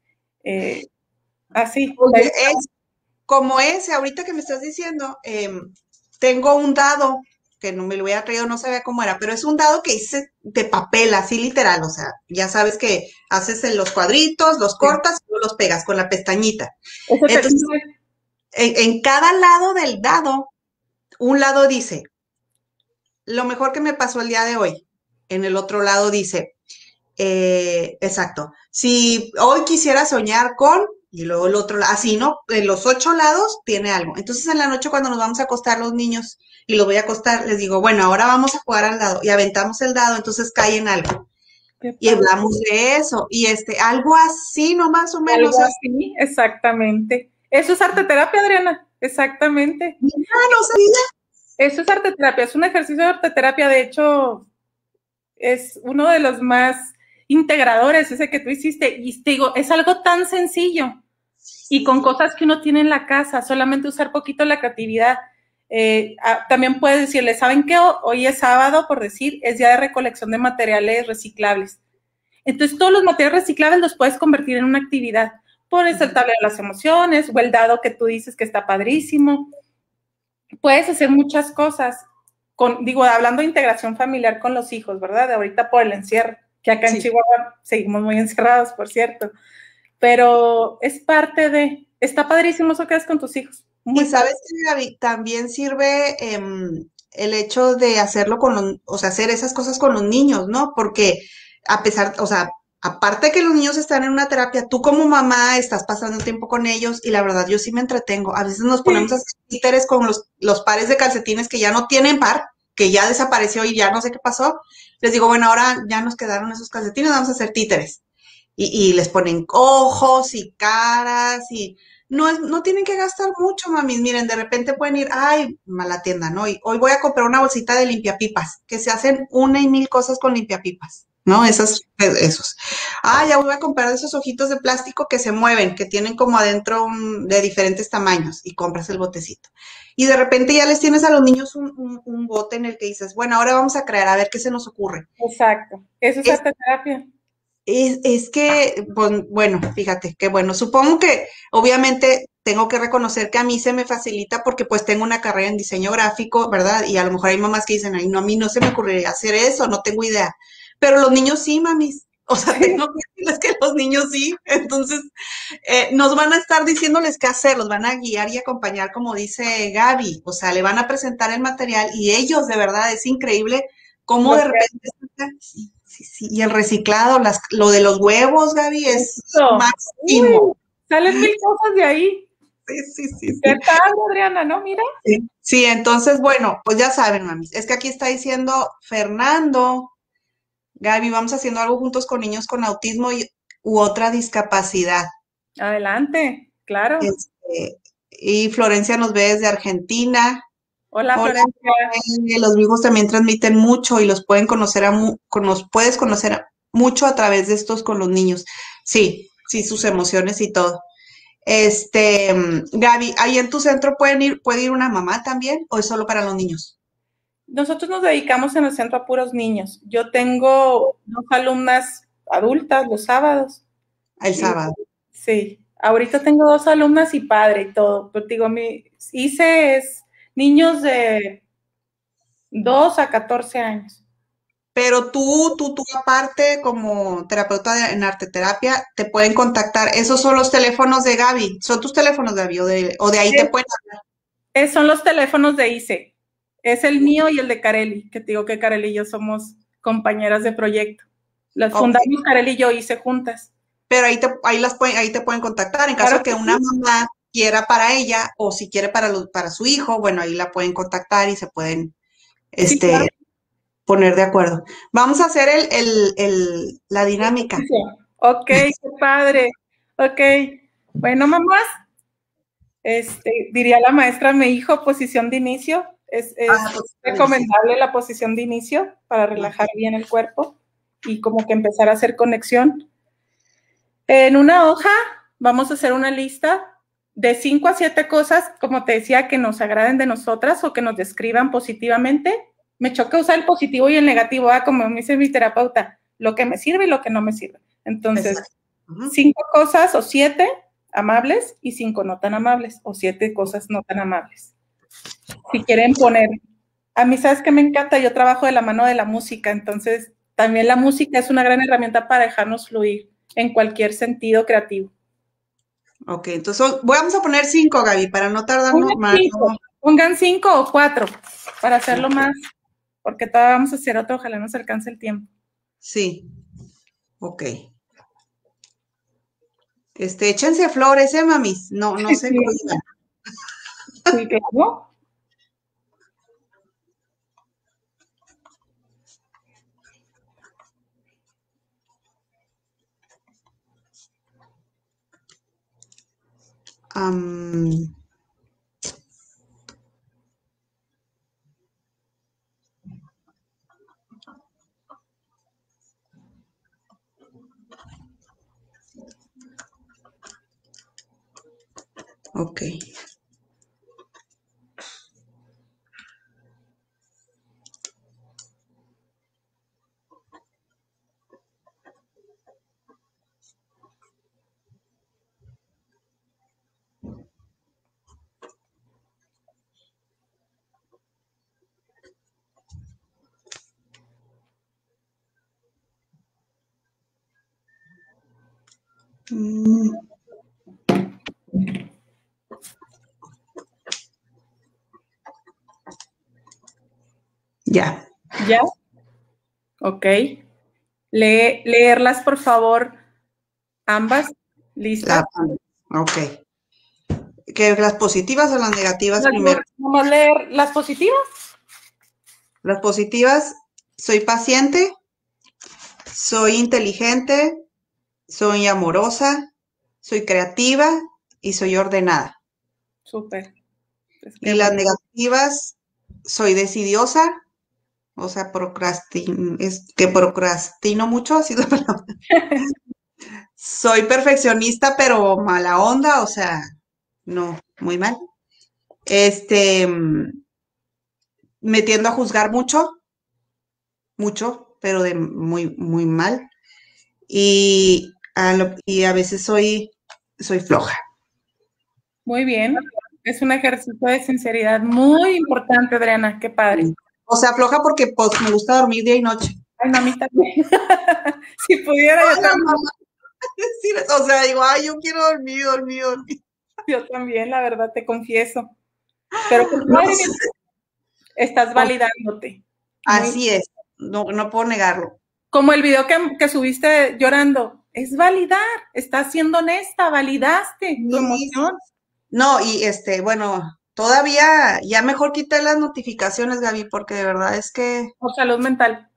eh, así. Oye, es como ese, ahorita que me estás diciendo, em, tengo un dado que no me lo hubiera traído, no sabía cómo era, pero es un dado que hice de papel, así literal, o sea, ya sabes que haces en los cuadritos, los cortas y luego los pegas con la pestañita. Eso Entonces, En, en cada lado del dado, un lado dice, lo mejor que me pasó el día de hoy. En el otro lado dice, eh, exacto, si hoy quisiera soñar con, y luego el otro, así, ¿no? En los ocho lados tiene algo. Entonces en la noche cuando nos vamos a acostar los niños y los voy a acostar, les digo, bueno, ahora vamos a jugar al dado y aventamos el dado, entonces cae en algo. Y hablamos de eso. Y este, algo así, no más o menos. Algo así. exactamente. Eso es arte terapia, Adriana, exactamente. Ah, no sabía. Eso es arte terapia, es un ejercicio de arte terapia, de hecho, es uno de los más integradores, ese que tú hiciste, y te digo, es algo tan sencillo y con cosas que uno tiene en la casa, solamente usar poquito la creatividad. Eh, también puedes decirle, ¿saben qué? Ho- Hoy es sábado, por decir, es día de recolección de materiales reciclables. Entonces, todos los materiales reciclables los puedes convertir en una actividad. Pones el tablero de las emociones o el dado que tú dices que está padrísimo. Puedes hacer muchas cosas. Con, digo, hablando de integración familiar con los hijos, ¿verdad? De ahorita por el encierro, que acá en Sí. Chihuahua seguimos muy encerrados, por cierto. Pero es parte de, está padrísimo eso que haces con tus hijos. Muy Y sabes que Gaby, también sirve em, el hecho de hacerlo con los, o sea, hacer esas cosas con los niños, ¿no? Porque a pesar, o sea, aparte de que los niños están en una terapia, tú como mamá estás pasando tiempo con ellos y la verdad yo sí me entretengo. A veces nos ponemos a hacer títeres con los, los pares de calcetines que ya no tienen par, que ya desapareció y ya no sé qué pasó. Les digo, bueno, ahora ya nos quedaron esos calcetines, vamos a hacer títeres. Y, y les ponen ojos y caras y no, no tienen que gastar mucho, mamis. Miren, de repente pueden ir, ay, a la tienda, ¿no? Y hoy voy a comprar una bolsita de limpiapipas, que se hacen una y mil cosas con limpiapipas, ¿no? Esas, esos. Ah, ya voy a comprar esos ojitos de plástico que se mueven, que tienen como adentro un- de diferentes tamaños y compras el botecito. Y de repente ya les tienes a los niños un, un- un bote en el que dices, bueno, ahora vamos a crear, a ver qué se nos ocurre. Exacto. Eso es Es- arte terapia. Es, es que, pues, bueno, fíjate, que bueno, supongo que obviamente tengo que reconocer que a mí se me facilita porque pues tengo una carrera en diseño gráfico, ¿verdad? Y a lo mejor hay mamás que dicen, ay, no, a mí no se me ocurriría hacer eso, no tengo idea. Pero los niños sí, mamis. O sea, tengo que decirles que los niños sí. Entonces, eh, nos van a estar diciéndoles qué hacer, los van a guiar y acompañar, como dice Gaby. O sea, le van a presentar el material y ellos, de verdad, es increíble cómo de repente sí, sí, sí. Y el reciclado, las, lo de los huevos, Gaby, es Eso. máximo. Salen mil cosas de ahí. Sí, sí, sí. ¿Qué tal, Adriana? ¿No? Mira. Sí, sí, entonces, bueno, pues ya saben, mamis, es que aquí está diciendo Fernando, Gaby, vamos haciendo algo juntos con niños con autismo y, u otra discapacidad. Adelante, claro. Este, y Florencia nos ve desde Argentina. Hola, Hola. Florencia. Eh, Los vivos también transmiten mucho y los pueden conocer a mu- con- los puedes conocer a- mucho a través de estos con los niños. Sí, sí, sus emociones y todo. Este, Gaby, ahí en tu centro pueden ir, puede ir una mamá también o es solo para los niños? Nosotros nos dedicamos en el centro a puros niños. Yo tengo dos alumnas adultas los sábados. El sábado. Sí, Ahorita tengo dos alumnas y padre y todo, pero digo, mi hice es niños de 2 a 14 años. Pero tú, tú, tú aparte, como terapeuta de- en arte terapia, te pueden contactar. Esos son los teléfonos de Gaby. ¿Son tus teléfonos, Gaby? ¿O de, o de ahí te Sí. pueden Eh, son los teléfonos de ICE. Es el mío y el de Carelli, que te digo que Carelli y yo somos compañeras de proyecto. Las fundamos Carelli y yo ICE juntas. Pero ahí te, ahí las pueden, ahí te pueden contactar en caso Claro que que una mamá quiera para ella o si quiere para, los- para su hijo, bueno, ahí la pueden contactar y se pueden Sí, este, claro. poner de acuerdo. Vamos a hacer el, el, el- la dinámica. Ok, qué padre. Ok. Bueno, mamás, este, diría la maestra, mi hijo, posición de inicio. Es, es Ah, pues, recomendable la posición de inicio para relajar bien el cuerpo y como que empezar a hacer conexión. En una hoja vamos a hacer una lista de cinco a siete cosas, como te decía, que nos agraden de nosotras o que nos describan positivamente. Me choca usar el positivo y el negativo, ah, como me dice mi terapeuta, lo que me sirve y lo que no me sirve. Entonces, cinco cosas o siete amables y cinco no tan amables o siete cosas no tan amables. Si quieren poner, a mí sabes que me encanta, yo trabajo de la mano de la música, entonces también la música es una gran herramienta para dejarnos fluir en cualquier sentido creativo. Ok, entonces vamos a poner cinco, Gaby, para no tardarnos Pongan más. cinco, pongan cinco o cuatro para hacerlo más, porque todavía vamos a hacer otro, ojalá nos alcance el tiempo. Sí. Ok. Este, échense flores, ¿eh, mamis? No, no se Sí. cohiban. Sí, claro. um, Ya. ¿Ya? Ok. Lee- leerlas, por favor, ambas. ¿Listas? La- ok. ¿Que las positivas o las negativas Las- primero? Vamos a leer las positivas. Las positivas, soy paciente, soy inteligente, soy amorosa, soy creativa y soy ordenada. Súper. Y las negativas, soy decidiosa, o sea, procrastino, es que procrastino mucho, así la palabra. Soy perfeccionista, pero mala onda, o sea, no, muy mal. Este, mm, me tiendo a juzgar mucho, mucho, pero de muy, muy mal. Y a, lo- y a veces soy, soy floja. Muy bien. Es un ejercicio de sinceridad muy importante, Adriana. Qué padre. O sea, floja porque pues, me gusta dormir día y noche. Ay, no, a mí también. si pudiera, yo también, o sea, digo, ay, yo quiero dormir, dormir, dormir. yo también, la verdad, te confieso. Pero No estás validándote. así es, no, no puedo negarlo. Como el video que, que subiste llorando. Es validar. Estás siendo honesta. Validaste tu Sí. emoción. No, y este, bueno, todavía ya mejor quité las notificaciones, Gaby, porque de verdad es que Por salud mental.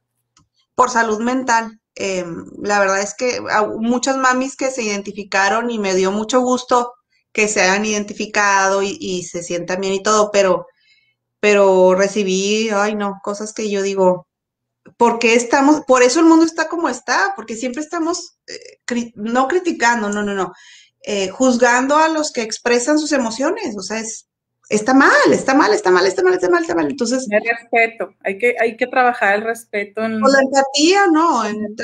por salud mental, eh, la verdad es que muchas mamis que se identificaron y me dio mucho gusto que se hayan identificado y, y se sientan bien y todo, pero, pero recibí, ay no, cosas que yo digo, ¿por qué estamos? Por eso el mundo está como está, porque siempre estamos eh, cri- no criticando, no, no, no, eh, juzgando a los que expresan sus emociones, o sea, es, está mal, está mal, está mal, está mal, está mal, está mal. Entonces, El respeto. Hay que, hay que trabajar el respeto en la empatía, no, en-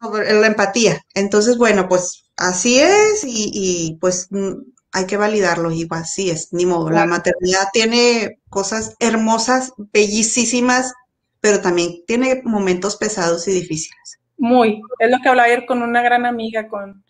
sobre la empatía. Entonces, bueno, pues así es y, y, pues mm, hay que validarlo y así es, ni modo. La maternidad tiene cosas hermosas, bellísimas, pero también tiene momentos pesados y difíciles. Muy, es lo que hablaba ayer con una gran amiga, con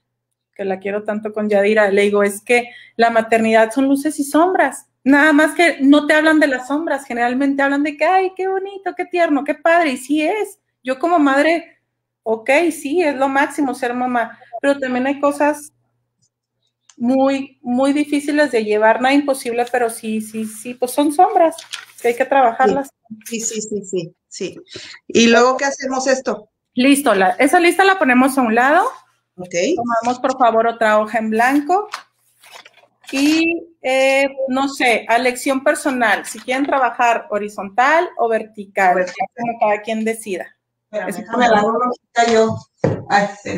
que la quiero tanto con Yadira, le digo, es que la maternidad son luces y sombras. Nada más que no te hablan de las sombras, generalmente hablan de que, ay, qué bonito, qué tierno, qué padre, y sí es. Yo como madre, ok, sí, es lo máximo ser mamá, pero también hay cosas muy, muy difíciles de llevar, nada imposible, pero sí, sí, sí, pues son sombras, que hay que trabajarlas. Sí, sí, sí, sí, sí. ¿Y luego qué hacemos esto? Listo, la, esa lista la ponemos a un lado. Ok. Tomamos, por favor, otra hoja en blanco. Y, eh, no sé, a lección personal, si quieren trabajar horizontal o vertical, vertical. como cada quien decida. Espérame, déjame la hojita yo. Ay, sí.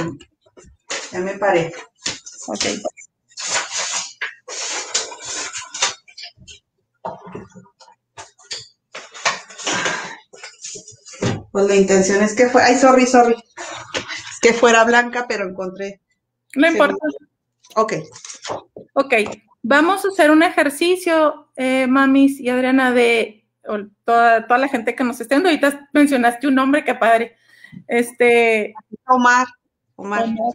ya me paré. Ok. Pues la intención es que fue, ay, sorry, sorry, es que fuera blanca, pero encontré. No importa. Ok. Ok, vamos a hacer un ejercicio, eh, mamis y Adriana, de toda, toda la gente que nos esté viendo. Ahorita mencionaste un nombre, qué padre. Este. Omar. Omar. Omar.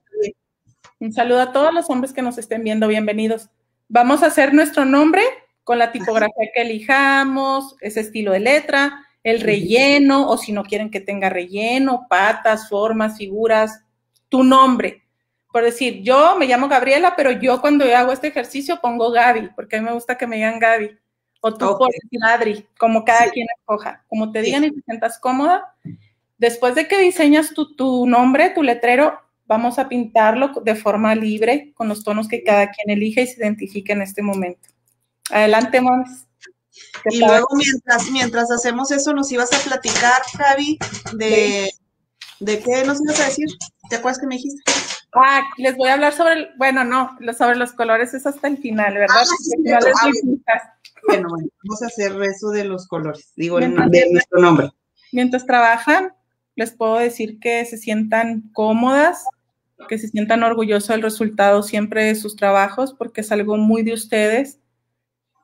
Un saludo a todos los hombres que nos estén viendo, bienvenidos. Vamos a hacer nuestro nombre con la tipografía que elijamos, ese estilo de letra el relleno, o si no quieren que tenga relleno, patas, formas, figuras, tu nombre. Por decir, yo me llamo Gabriela, pero yo cuando hago este ejercicio pongo Gaby, porque a mí me gusta que me digan Gaby. O tú okay. decir Adri, como cada sí. quien escoja. Como te digan sí. y te sientas cómoda. Después de que diseñas tu, tu nombre, tu letrero, vamos a pintarlo de forma libre, con los tonos que cada quien elige y se identifique en este momento. Adelante, Mons. Y luego mientras, mientras hacemos eso, nos ibas a platicar, Javi, de, de qué nos ibas a decir. ¿Te acuerdas que me dijiste? Ah, les voy a hablar sobre, el, bueno, no, sobre los colores es hasta el final, ¿verdad? Ah, sí, final ah, bueno, bueno, vamos a hacer eso de los colores, digo, mientras, de nuestro nombre. Mientras trabajan, les puedo decir que se sientan cómodas, que se sientan orgullosos del resultado siempre de sus trabajos, porque es algo muy de ustedes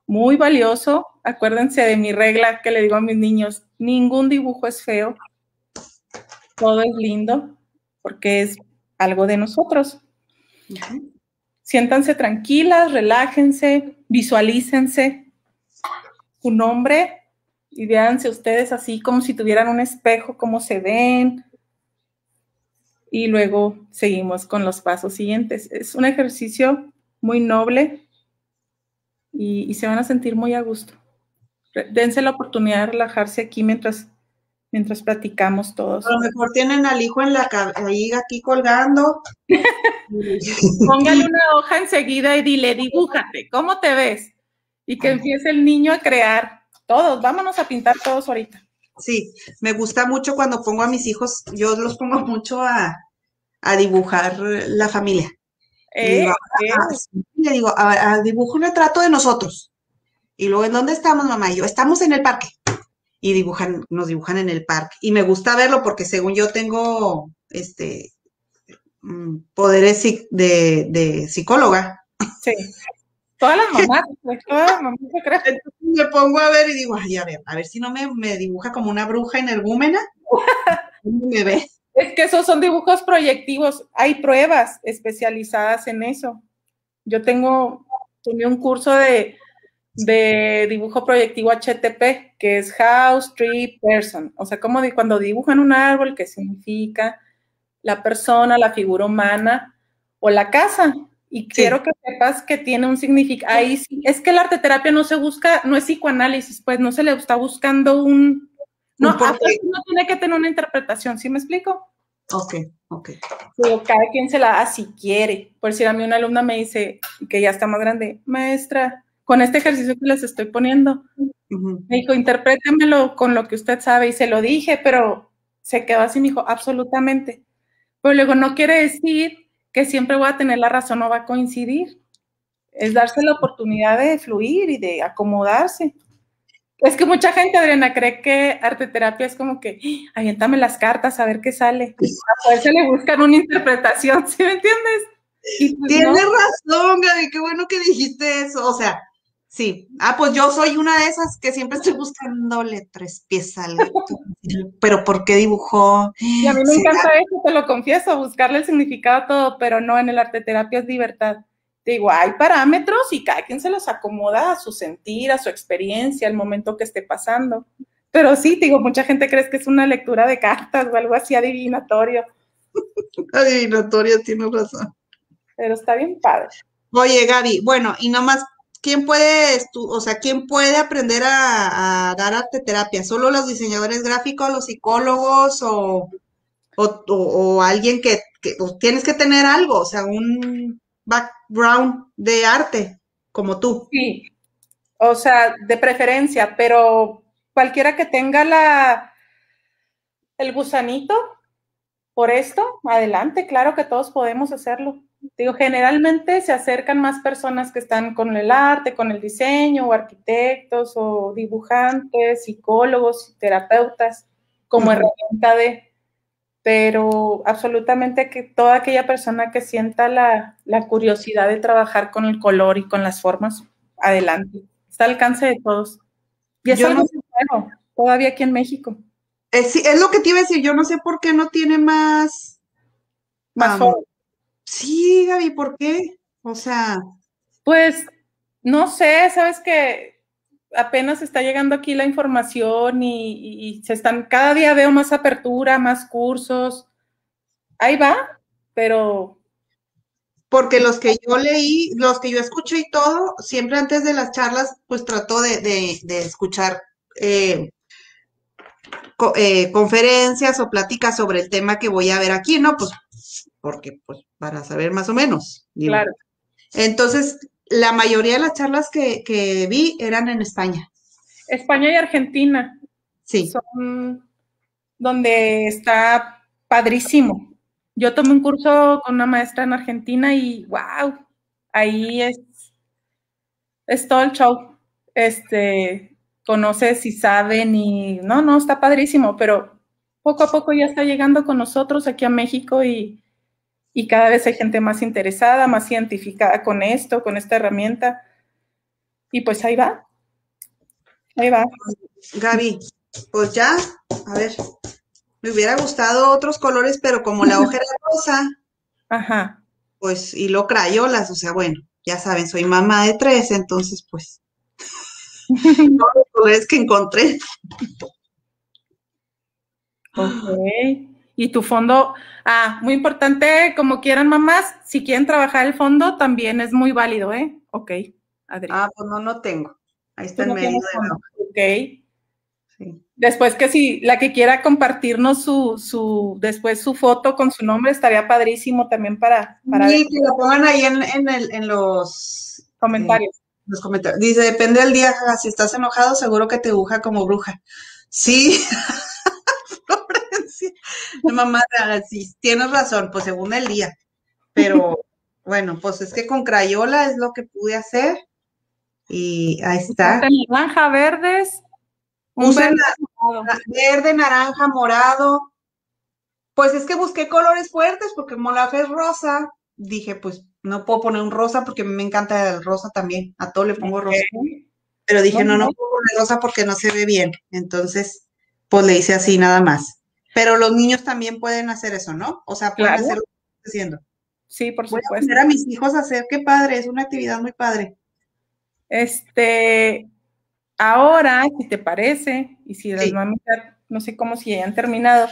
muy valioso. Acuérdense de mi regla que le digo a mis niños, ningún dibujo es feo, todo es lindo, porque es algo de nosotros. Uh -huh. Siéntanse tranquilas, relájense, visualícense su nombre y véanse ustedes así como si tuvieran un espejo, cómo se ven. Y luego seguimos con los pasos siguientes. Es un ejercicio muy noble, y, y, se van a sentir muy a gusto. Dense la oportunidad de relajarse aquí mientras, mientras platicamos todos. A lo mejor tienen al hijo en la ahí aquí colgando. Póngale una hoja enseguida y dile, dibújate, ¿cómo te ves? Y que empiece el niño a crear. Todos, vámonos a pintar todos ahorita. Sí, me gusta mucho cuando pongo a mis hijos, yo los pongo mucho a, a dibujar la familia. Eh, digo, eh. le digo, a, dibujo un retrato de nosotros. Y luego, ¿en dónde estamos, mamá? Y yo, estamos en el parque. Y dibujan, nos dibujan en el parque. Y me gusta verlo porque según yo tengo este mm, poderes de, de psicóloga. Sí. Todas las mamás, todas las mamás se creen. Entonces me pongo a ver y digo, ay, a ver, a ver si no me, me dibuja como una bruja energúmena. me ve. Es que esos son dibujos proyectivos. Hay pruebas especializadas en eso. Yo tengo, tomé un curso de, de dibujo proyectivo HTP, que es House, Tree, Person. O sea, como de cuando dibujan un árbol, ¿qué significa? La persona, la figura humana o la casa. Y sí. quiero que sepas que tiene un significado. Ahí sí, es que la arte terapia no se busca, no es psicoanálisis, pues no se le está buscando un, no, no tiene que tener una interpretación, ¿sí me explico? Ok, ok. Pero cada quien se la da si quiere. Por si a mí una alumna me dice, que ya está más grande, maestra, con este ejercicio que les estoy poniendo, uh -huh. me dijo, interprétemelo con lo que usted sabe, y se lo dije, pero se quedó así, me dijo, absolutamente. Pero luego no quiere decir que siempre voy a tener la razón o va a coincidir. Es darse la oportunidad de fluir y de acomodarse. Es que mucha gente, Adriana, cree que arte terapia es como que, aviéntame las cartas a ver qué sale. A poder se le buscan una interpretación, ¿sí me entiendes? Pues, Tienes no, razón, Gaby, qué bueno que dijiste eso. O sea, sí. Ah, pues yo soy una de esas que siempre estoy buscándole tres pies al. Pero ¿por qué dibujó? Y a mí me ¿Será encanta eso, te lo confieso, buscarle el significado a todo, pero no en el arte terapia es libertad. Digo, hay parámetros y cada quien se los acomoda a su sentir, a su experiencia, al momento que esté pasando. Pero sí, digo, mucha gente cree que es una lectura de cartas o algo así adivinatorio, Adivinatoria, tienes razón. pero está bien padre. Oye, Gaby, bueno, y nomás, ¿quién puede, o sea, quién puede aprender a, dar arte terapia? ¿Solo los diseñadores gráficos, los psicólogos o, o, alguien que, tienes que tener algo, o sea, un background de arte como tú? Sí, o sea, de preferencia, pero cualquiera que tenga la, el gusanito por esto, adelante, claro que todos podemos hacerlo. Digo, generalmente se acercan más personas que están con el arte, con el diseño, o arquitectos, o dibujantes, psicólogos, terapeutas, como herramienta de, pero absolutamente que toda aquella persona que sienta la, la curiosidad de trabajar con el color y con las formas, adelante. Está al alcance de todos. Y es Yo algo no- nuevo, todavía aquí en México. Es, sí, es lo que te iba a decir, yo no sé por qué no tiene más, Más. Sí, Gaby, ¿por qué? O sea, Pues no sé, sabes que apenas está llegando aquí la información y, y- y se están, cada día veo más apertura, más cursos. Ahí va, pero Porque los que yo leí, los que yo escuché y todo, siempre antes de las charlas, pues trato de, de- de escuchar eh, co- eh, conferencias o pláticas sobre el tema que voy a ver aquí, ¿no? Pues porque, pues, para saber más o menos. digo. claro. Entonces, la mayoría de las charlas que, que vi eran en España. España y Argentina Sí. son donde está padrísimo. Yo tomé un curso con una maestra en Argentina y wow, ahí es, es todo el show. Este, conoces y saben y no, no, está padrísimo, pero poco a poco ya está llegando con nosotros aquí a México y, y cada vez hay gente más interesada, más identificada con esto, con esta herramienta. Y pues ahí va, ahí va. Gaby, pues ya, a ver, me hubiera gustado otros colores, pero como la hoja era rosa, Ajá. pues, y lo crayolas, o sea, bueno, ya saben, soy mamá de tres, entonces, pues, todos los colores que encontré. Ok. Y tu fondo, ah, muy importante, como quieran mamás, si quieren trabajar el fondo, también es muy válido, ¿eh? Ok, Adri. Ah, pues no, no tengo. Ahí está no medio de Ok. sí. Después que si la que quiera compartirnos su, su, después su foto con su nombre, estaría padrísimo también para, para Sí, ver que la pongan ahí en, en, el, en los, comentarios. los comentarios. Dice, depende del día, si estás enojado, seguro que te dibuja como bruja. Sí, Mamá, sí, tienes razón, pues según el día. Pero bueno, pues es que con crayola es lo que pude hacer. Y ahí está. Naranja, verdes, un verde naranja, morado. Pues es que busqué colores fuertes porque como la fe es rosa, dije, pues no puedo poner un rosa porque a mí me encanta el rosa también. A todo le pongo rosa. Pero dije, no, no puedo poner rosa porque no se ve bien. Entonces, pues le hice así nada más. Pero los niños también pueden hacer eso, ¿no? O sea, pueden Claro. hacer lo que estoy haciendo. Sí, por Voy a supuesto. poner a mis hijos a hacer, qué padre, es una actividad muy padre. Este, ahora, si te parece, y si las Sí. no sé cómo si ya hayan terminado,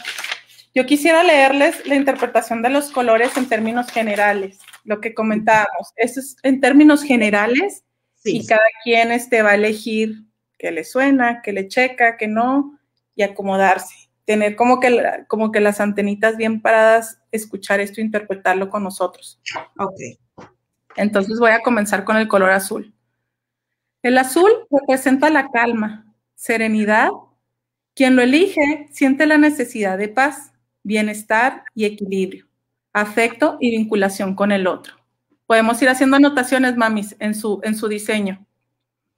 yo quisiera leerles la interpretación de los colores en términos generales, lo que comentábamos. Eso es en términos generales Sí, y cada quien este, va a elegir qué le suena, qué le checa, qué no, y acomodarse. Tener como que, como que las antenitas bien paradas, escuchar esto, interpretarlo con nosotros. ok. Entonces voy a comenzar con el color azul. El azul representa la calma, serenidad. Quien lo elige siente la necesidad de paz, bienestar y equilibrio, afecto y vinculación con el otro. Podemos ir haciendo anotaciones, mamis, en su, en su diseño.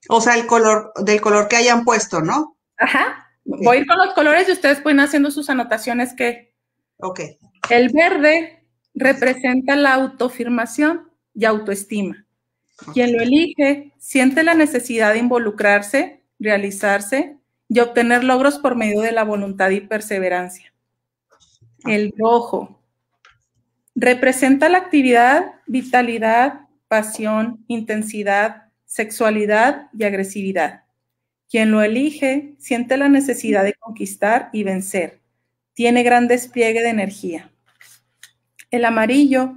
O sea, el color, del color que hayan puesto, ¿no? Ajá. Voy a ir con los colores y ustedes pueden haciendo sus anotaciones que Ok. el verde representa la autoafirmación y autoestima. Quien lo elige siente la necesidad de involucrarse, realizarse y obtener logros por medio de la voluntad y perseverancia. El rojo representa la actividad, vitalidad, pasión, intensidad, sexualidad y agresividad. Quien lo elige siente la necesidad de conquistar y vencer. Tiene gran despliegue de energía. El amarillo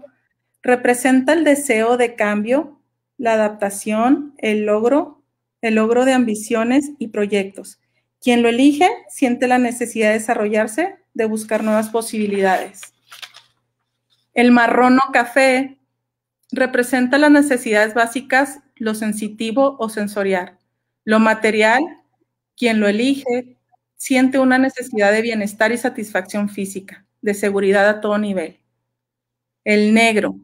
representa el deseo de cambio, la adaptación, el logro, el logro de ambiciones y proyectos. Quien lo elige siente la necesidad de desarrollarse, de buscar nuevas posibilidades. El marrón o café representa las necesidades básicas, lo sensitivo o sensorial. Lo material, quien lo elige, siente una necesidad de bienestar y satisfacción física, de seguridad a todo nivel. El negro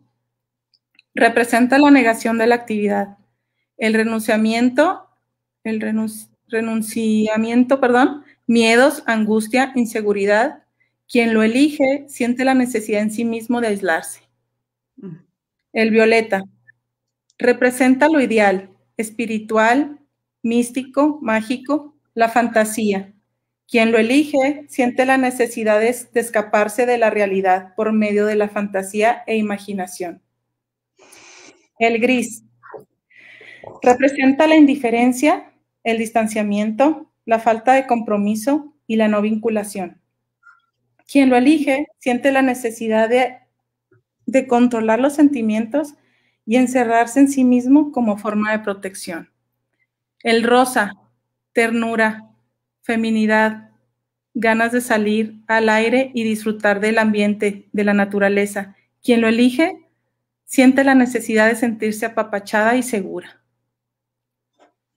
representa la negación de la actividad. El renunciamiento, el renunciamiento, perdón, miedos, angustia, inseguridad. Quien lo elige siente la necesidad en sí mismo de aislarse. El violeta representa lo ideal, espiritual, místico, mágico, la fantasía. Quien lo elige siente la necesidad de, escaparse de la realidad por medio de la fantasía e imaginación. El gris representa la indiferencia, el distanciamiento, la falta de compromiso y la no vinculación. Quien lo elige siente la necesidad de, controlar los sentimientos y encerrarse en sí mismo como forma de protección. El rosa, ternura, feminidad, ganas de salir al aire y disfrutar del ambiente, de la naturaleza. Quien lo elige siente la necesidad de sentirse apapachada y segura.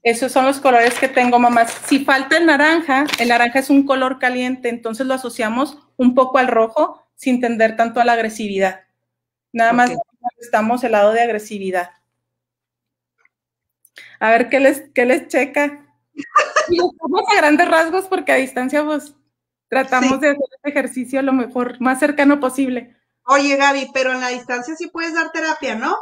Esos son los colores que tengo, mamás. Si falta el naranja, el naranja es un color caliente, entonces lo asociamos un poco al rojo sin tender tanto a la agresividad. Nada más estamos el lado de agresividad. A ver qué les, qué les checa. Estamos a grandes rasgos porque a distancia pues tratamos de hacer este ejercicio lo mejor, más cercano posible. Oye, Gaby, pero en la distancia sí puedes dar terapia, ¿no?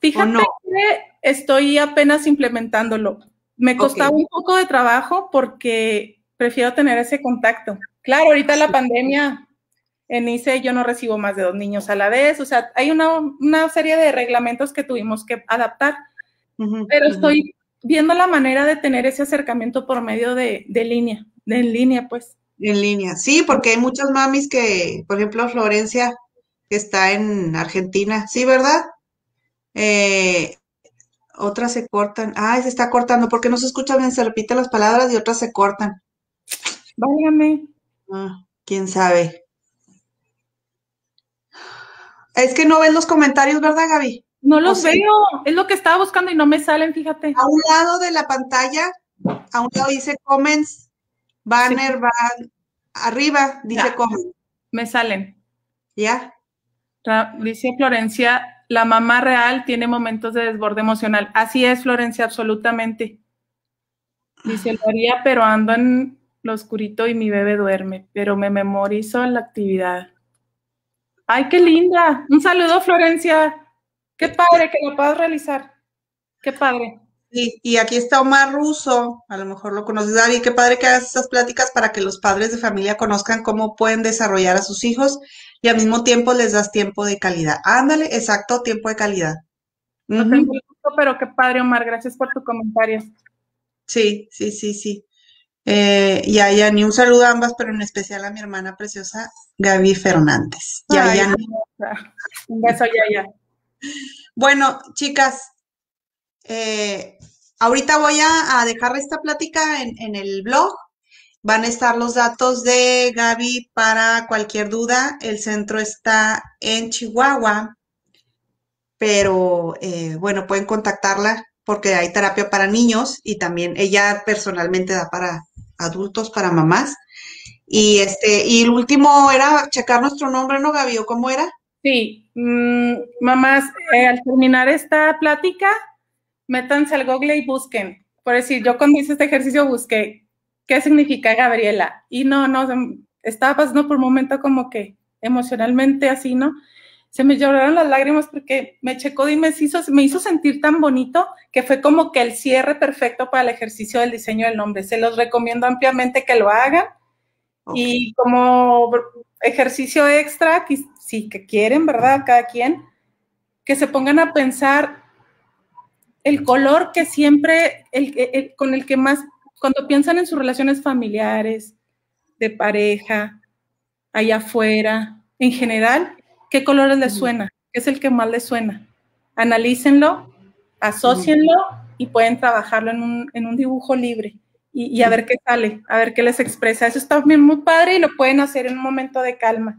Fíjate que estoy apenas implementándolo. Me costaba un poco de trabajo porque prefiero tener ese contacto. Claro, ahorita la pandemia en ICE yo no recibo más de dos niños a la vez, o sea, hay una, una serie de reglamentos que tuvimos que adaptar pero estoy viendo la manera de tener ese acercamiento por medio de, línea, de en línea, pues. En línea, sí, porque hay muchas mamis que, por ejemplo, Florencia, que está en Argentina, sí, ¿verdad? Eh, otras se cortan. Ay, se está cortando, porque no se escucha bien, se repiten las palabras y otras se cortan. Váyame. Ah, quién sabe. Es que no ven los comentarios, ¿verdad, Gaby? No los veo, es lo que estaba buscando y no me salen, fíjate. A un lado de la pantalla, a un lado dice comments, banner va arriba, dice comments. Me salen. ¿Ya? Dice Florencia, la mamá real tiene momentos de desborde emocional. Así es, Florencia, absolutamente. Dice, lo haría, pero ando en lo oscurito y mi bebé duerme, pero me memorizo la actividad. ¡Ay, qué linda! Un saludo, Florencia. Qué padre que lo puedas realizar. Qué padre. Sí, y aquí está Omar Russo, a lo mejor lo conoces, David, qué padre que hagas estas pláticas para que los padres de familia conozcan cómo pueden desarrollar a sus hijos y al mismo tiempo les das tiempo de calidad. Ándale, exacto, tiempo de calidad. No tengo gusto, pero qué padre, Omar, gracias por tu comentario. Sí, sí, sí, sí. Eh, y a Yanni, un saludo a ambas, pero en especial a mi hermana preciosa, Gaby Fernández. Ya, ya. Un beso, ya, ya. Bueno, chicas, eh, ahorita voy a, dejar esta plática en, el blog. Van a estar los datos de Gaby para cualquier duda. El centro está en Chihuahua, pero eh, bueno, pueden contactarla porque hay terapia para niños y también ella personalmente da para adultos, para mamás. Y este, y el último era checar nuestro nombre, ¿no, Gaby? ¿O cómo era? Sí, mm, mamás, eh, al terminar esta plática, métanse al Google y busquen. Por decir, yo cuando hice este ejercicio busqué qué significa Gabriela. Y no, no, estaba pasando por un momento como que emocionalmente así, ¿no? se me lloraron las lágrimas porque me checó y me hizo, me hizo sentir tan bonito que fue como que el cierre perfecto para el ejercicio del diseño del nombre. Se los recomiendo ampliamente que lo hagan. Y como ejercicio extra, si que quieren, ¿verdad? Cada quien, que se pongan a pensar el color que siempre, el, con el que más, cuando piensan en sus relaciones familiares, de pareja, allá afuera, en general, ¿qué colores les suena? ¿Qué es el que más les suena? Analícenlo, asocienlo y pueden trabajarlo en un, en un dibujo libre y, a ver qué sale, a ver qué les expresa. Eso está bien muy padre y lo pueden hacer en un momento de calma.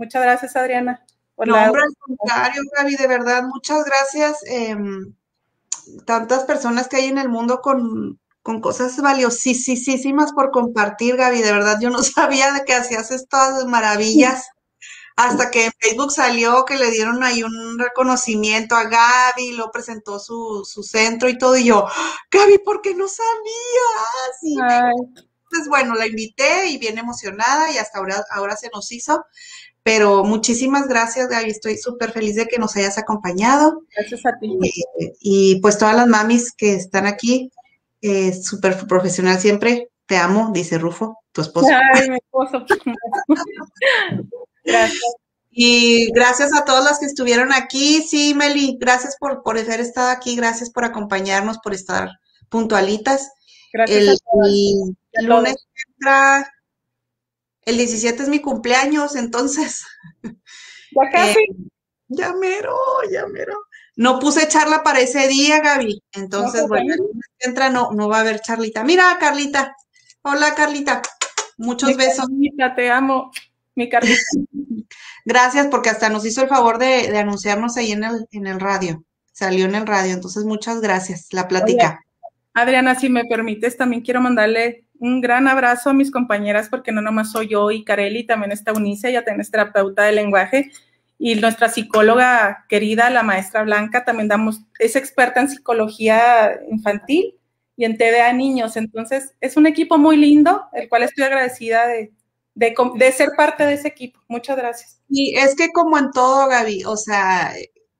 Muchas gracias, Adriana. Por no, hombre, al contrario, Gaby, de verdad, muchas gracias. Em, tantas personas que hay en el mundo con, con cosas valiosísimas por compartir, Gaby. De verdad, yo no sabía de que hacías estas maravillas. Hasta que en Facebook salió que le dieron ahí un reconocimiento a Gaby, lo presentó su, su centro y todo, y yo, Gaby, ¿por qué no sabías? Entonces, bueno, la invité y bien emocionada y hasta ahora, ahora se nos hizo. Pero muchísimas gracias, Gaby. Estoy súper feliz de que nos hayas acompañado. Gracias a ti. Eh, y pues todas las mamis que están aquí, eh, súper profesional siempre. Te amo, dice Rufo, tu esposo. Ay, mi esposo. gracias. Y gracias a todas las que estuvieron aquí. Sí, Meli, gracias por, por haber estado aquí, gracias por acompañarnos, por estar puntualitas. Gracias. El, el lunes entra el 17 es mi cumpleaños, entonces. Ya casi. Eh, ya mero, ya mero. No puse charla para ese día, Gaby. Entonces, bueno, entra, no, no va a haber charlita. Mira, Carlita. Hola, Carlita. Muchos besos. Carlita, te amo, mi Carlita. Gracias, porque hasta nos hizo el favor de, anunciarnos ahí en el, en el radio. Salió en el radio, entonces muchas gracias. La plática. Adriana, si me permites, también quiero mandarle un gran abrazo a mis compañeras, porque no nomás soy yo y Carely, también está Unice, ya también terapeuta de lenguaje, y nuestra psicóloga querida, la maestra Blanca, también damos, es experta en psicología infantil y en TDA niños, entonces es un equipo muy lindo, el cual estoy agradecida de, de, de ser parte de ese equipo. Muchas gracias. Y es que como en todo, Gaby, o sea,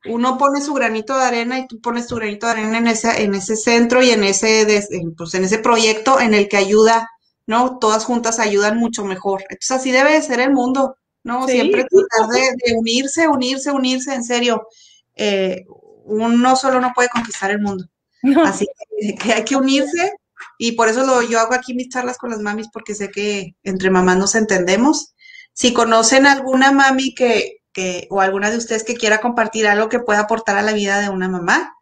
uno pone su granito de arena y tú pones tu granito de arena en ese, en ese centro y en ese, pues en ese proyecto en el que ayuda, ¿no? Todas juntas ayudan mucho mejor. Entonces así debe de ser el mundo, ¿no? Siempre tratar de, unirse, unirse, unirse, en serio. Eh, uno solo no puede conquistar el mundo. Así que, hay que unirse y por eso lo, yo hago aquí mis charlas con las mamis porque sé que entre mamás nos entendemos. Si conocen alguna mami que, que, o alguna de ustedes que quiera compartir algo que pueda aportar a la vida de una mamá,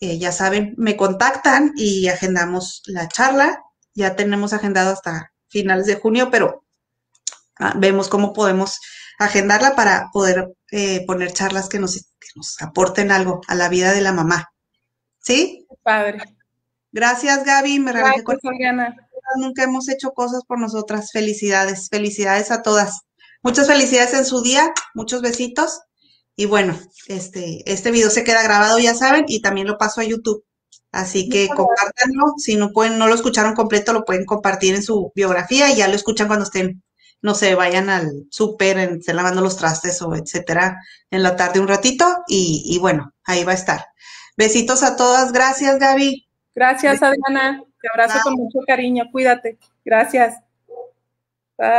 eh, ya saben, me contactan y agendamos la charla. Ya tenemos agendado hasta finales de junio, pero ah, vemos cómo podemos agendarla para poder eh, poner charlas que nos, nos, aporten algo a la vida de la mamá. ¿Sí? Padre. Gracias, Gaby. Me Gracias, Nunca hemos hecho cosas por nosotras. Felicidades. Felicidades a todas. Muchas felicidades en su día, muchos besitos. Y bueno, este, este video se queda grabado, ya saben, y también lo paso a YouTube. Así que compártanlo. Si no pueden, no lo escucharon completo, lo pueden compartir en su biografía y ya lo escuchan cuando estén, no sé, vayan al súper, estén lavando los trastes o etcétera, en la tarde un ratito. Y, y, bueno, ahí va a estar. Besitos a todas. Gracias, Gaby. Gracias, Adriana. Te abrazo con mucho cariño. Cuídate. Gracias. Bye.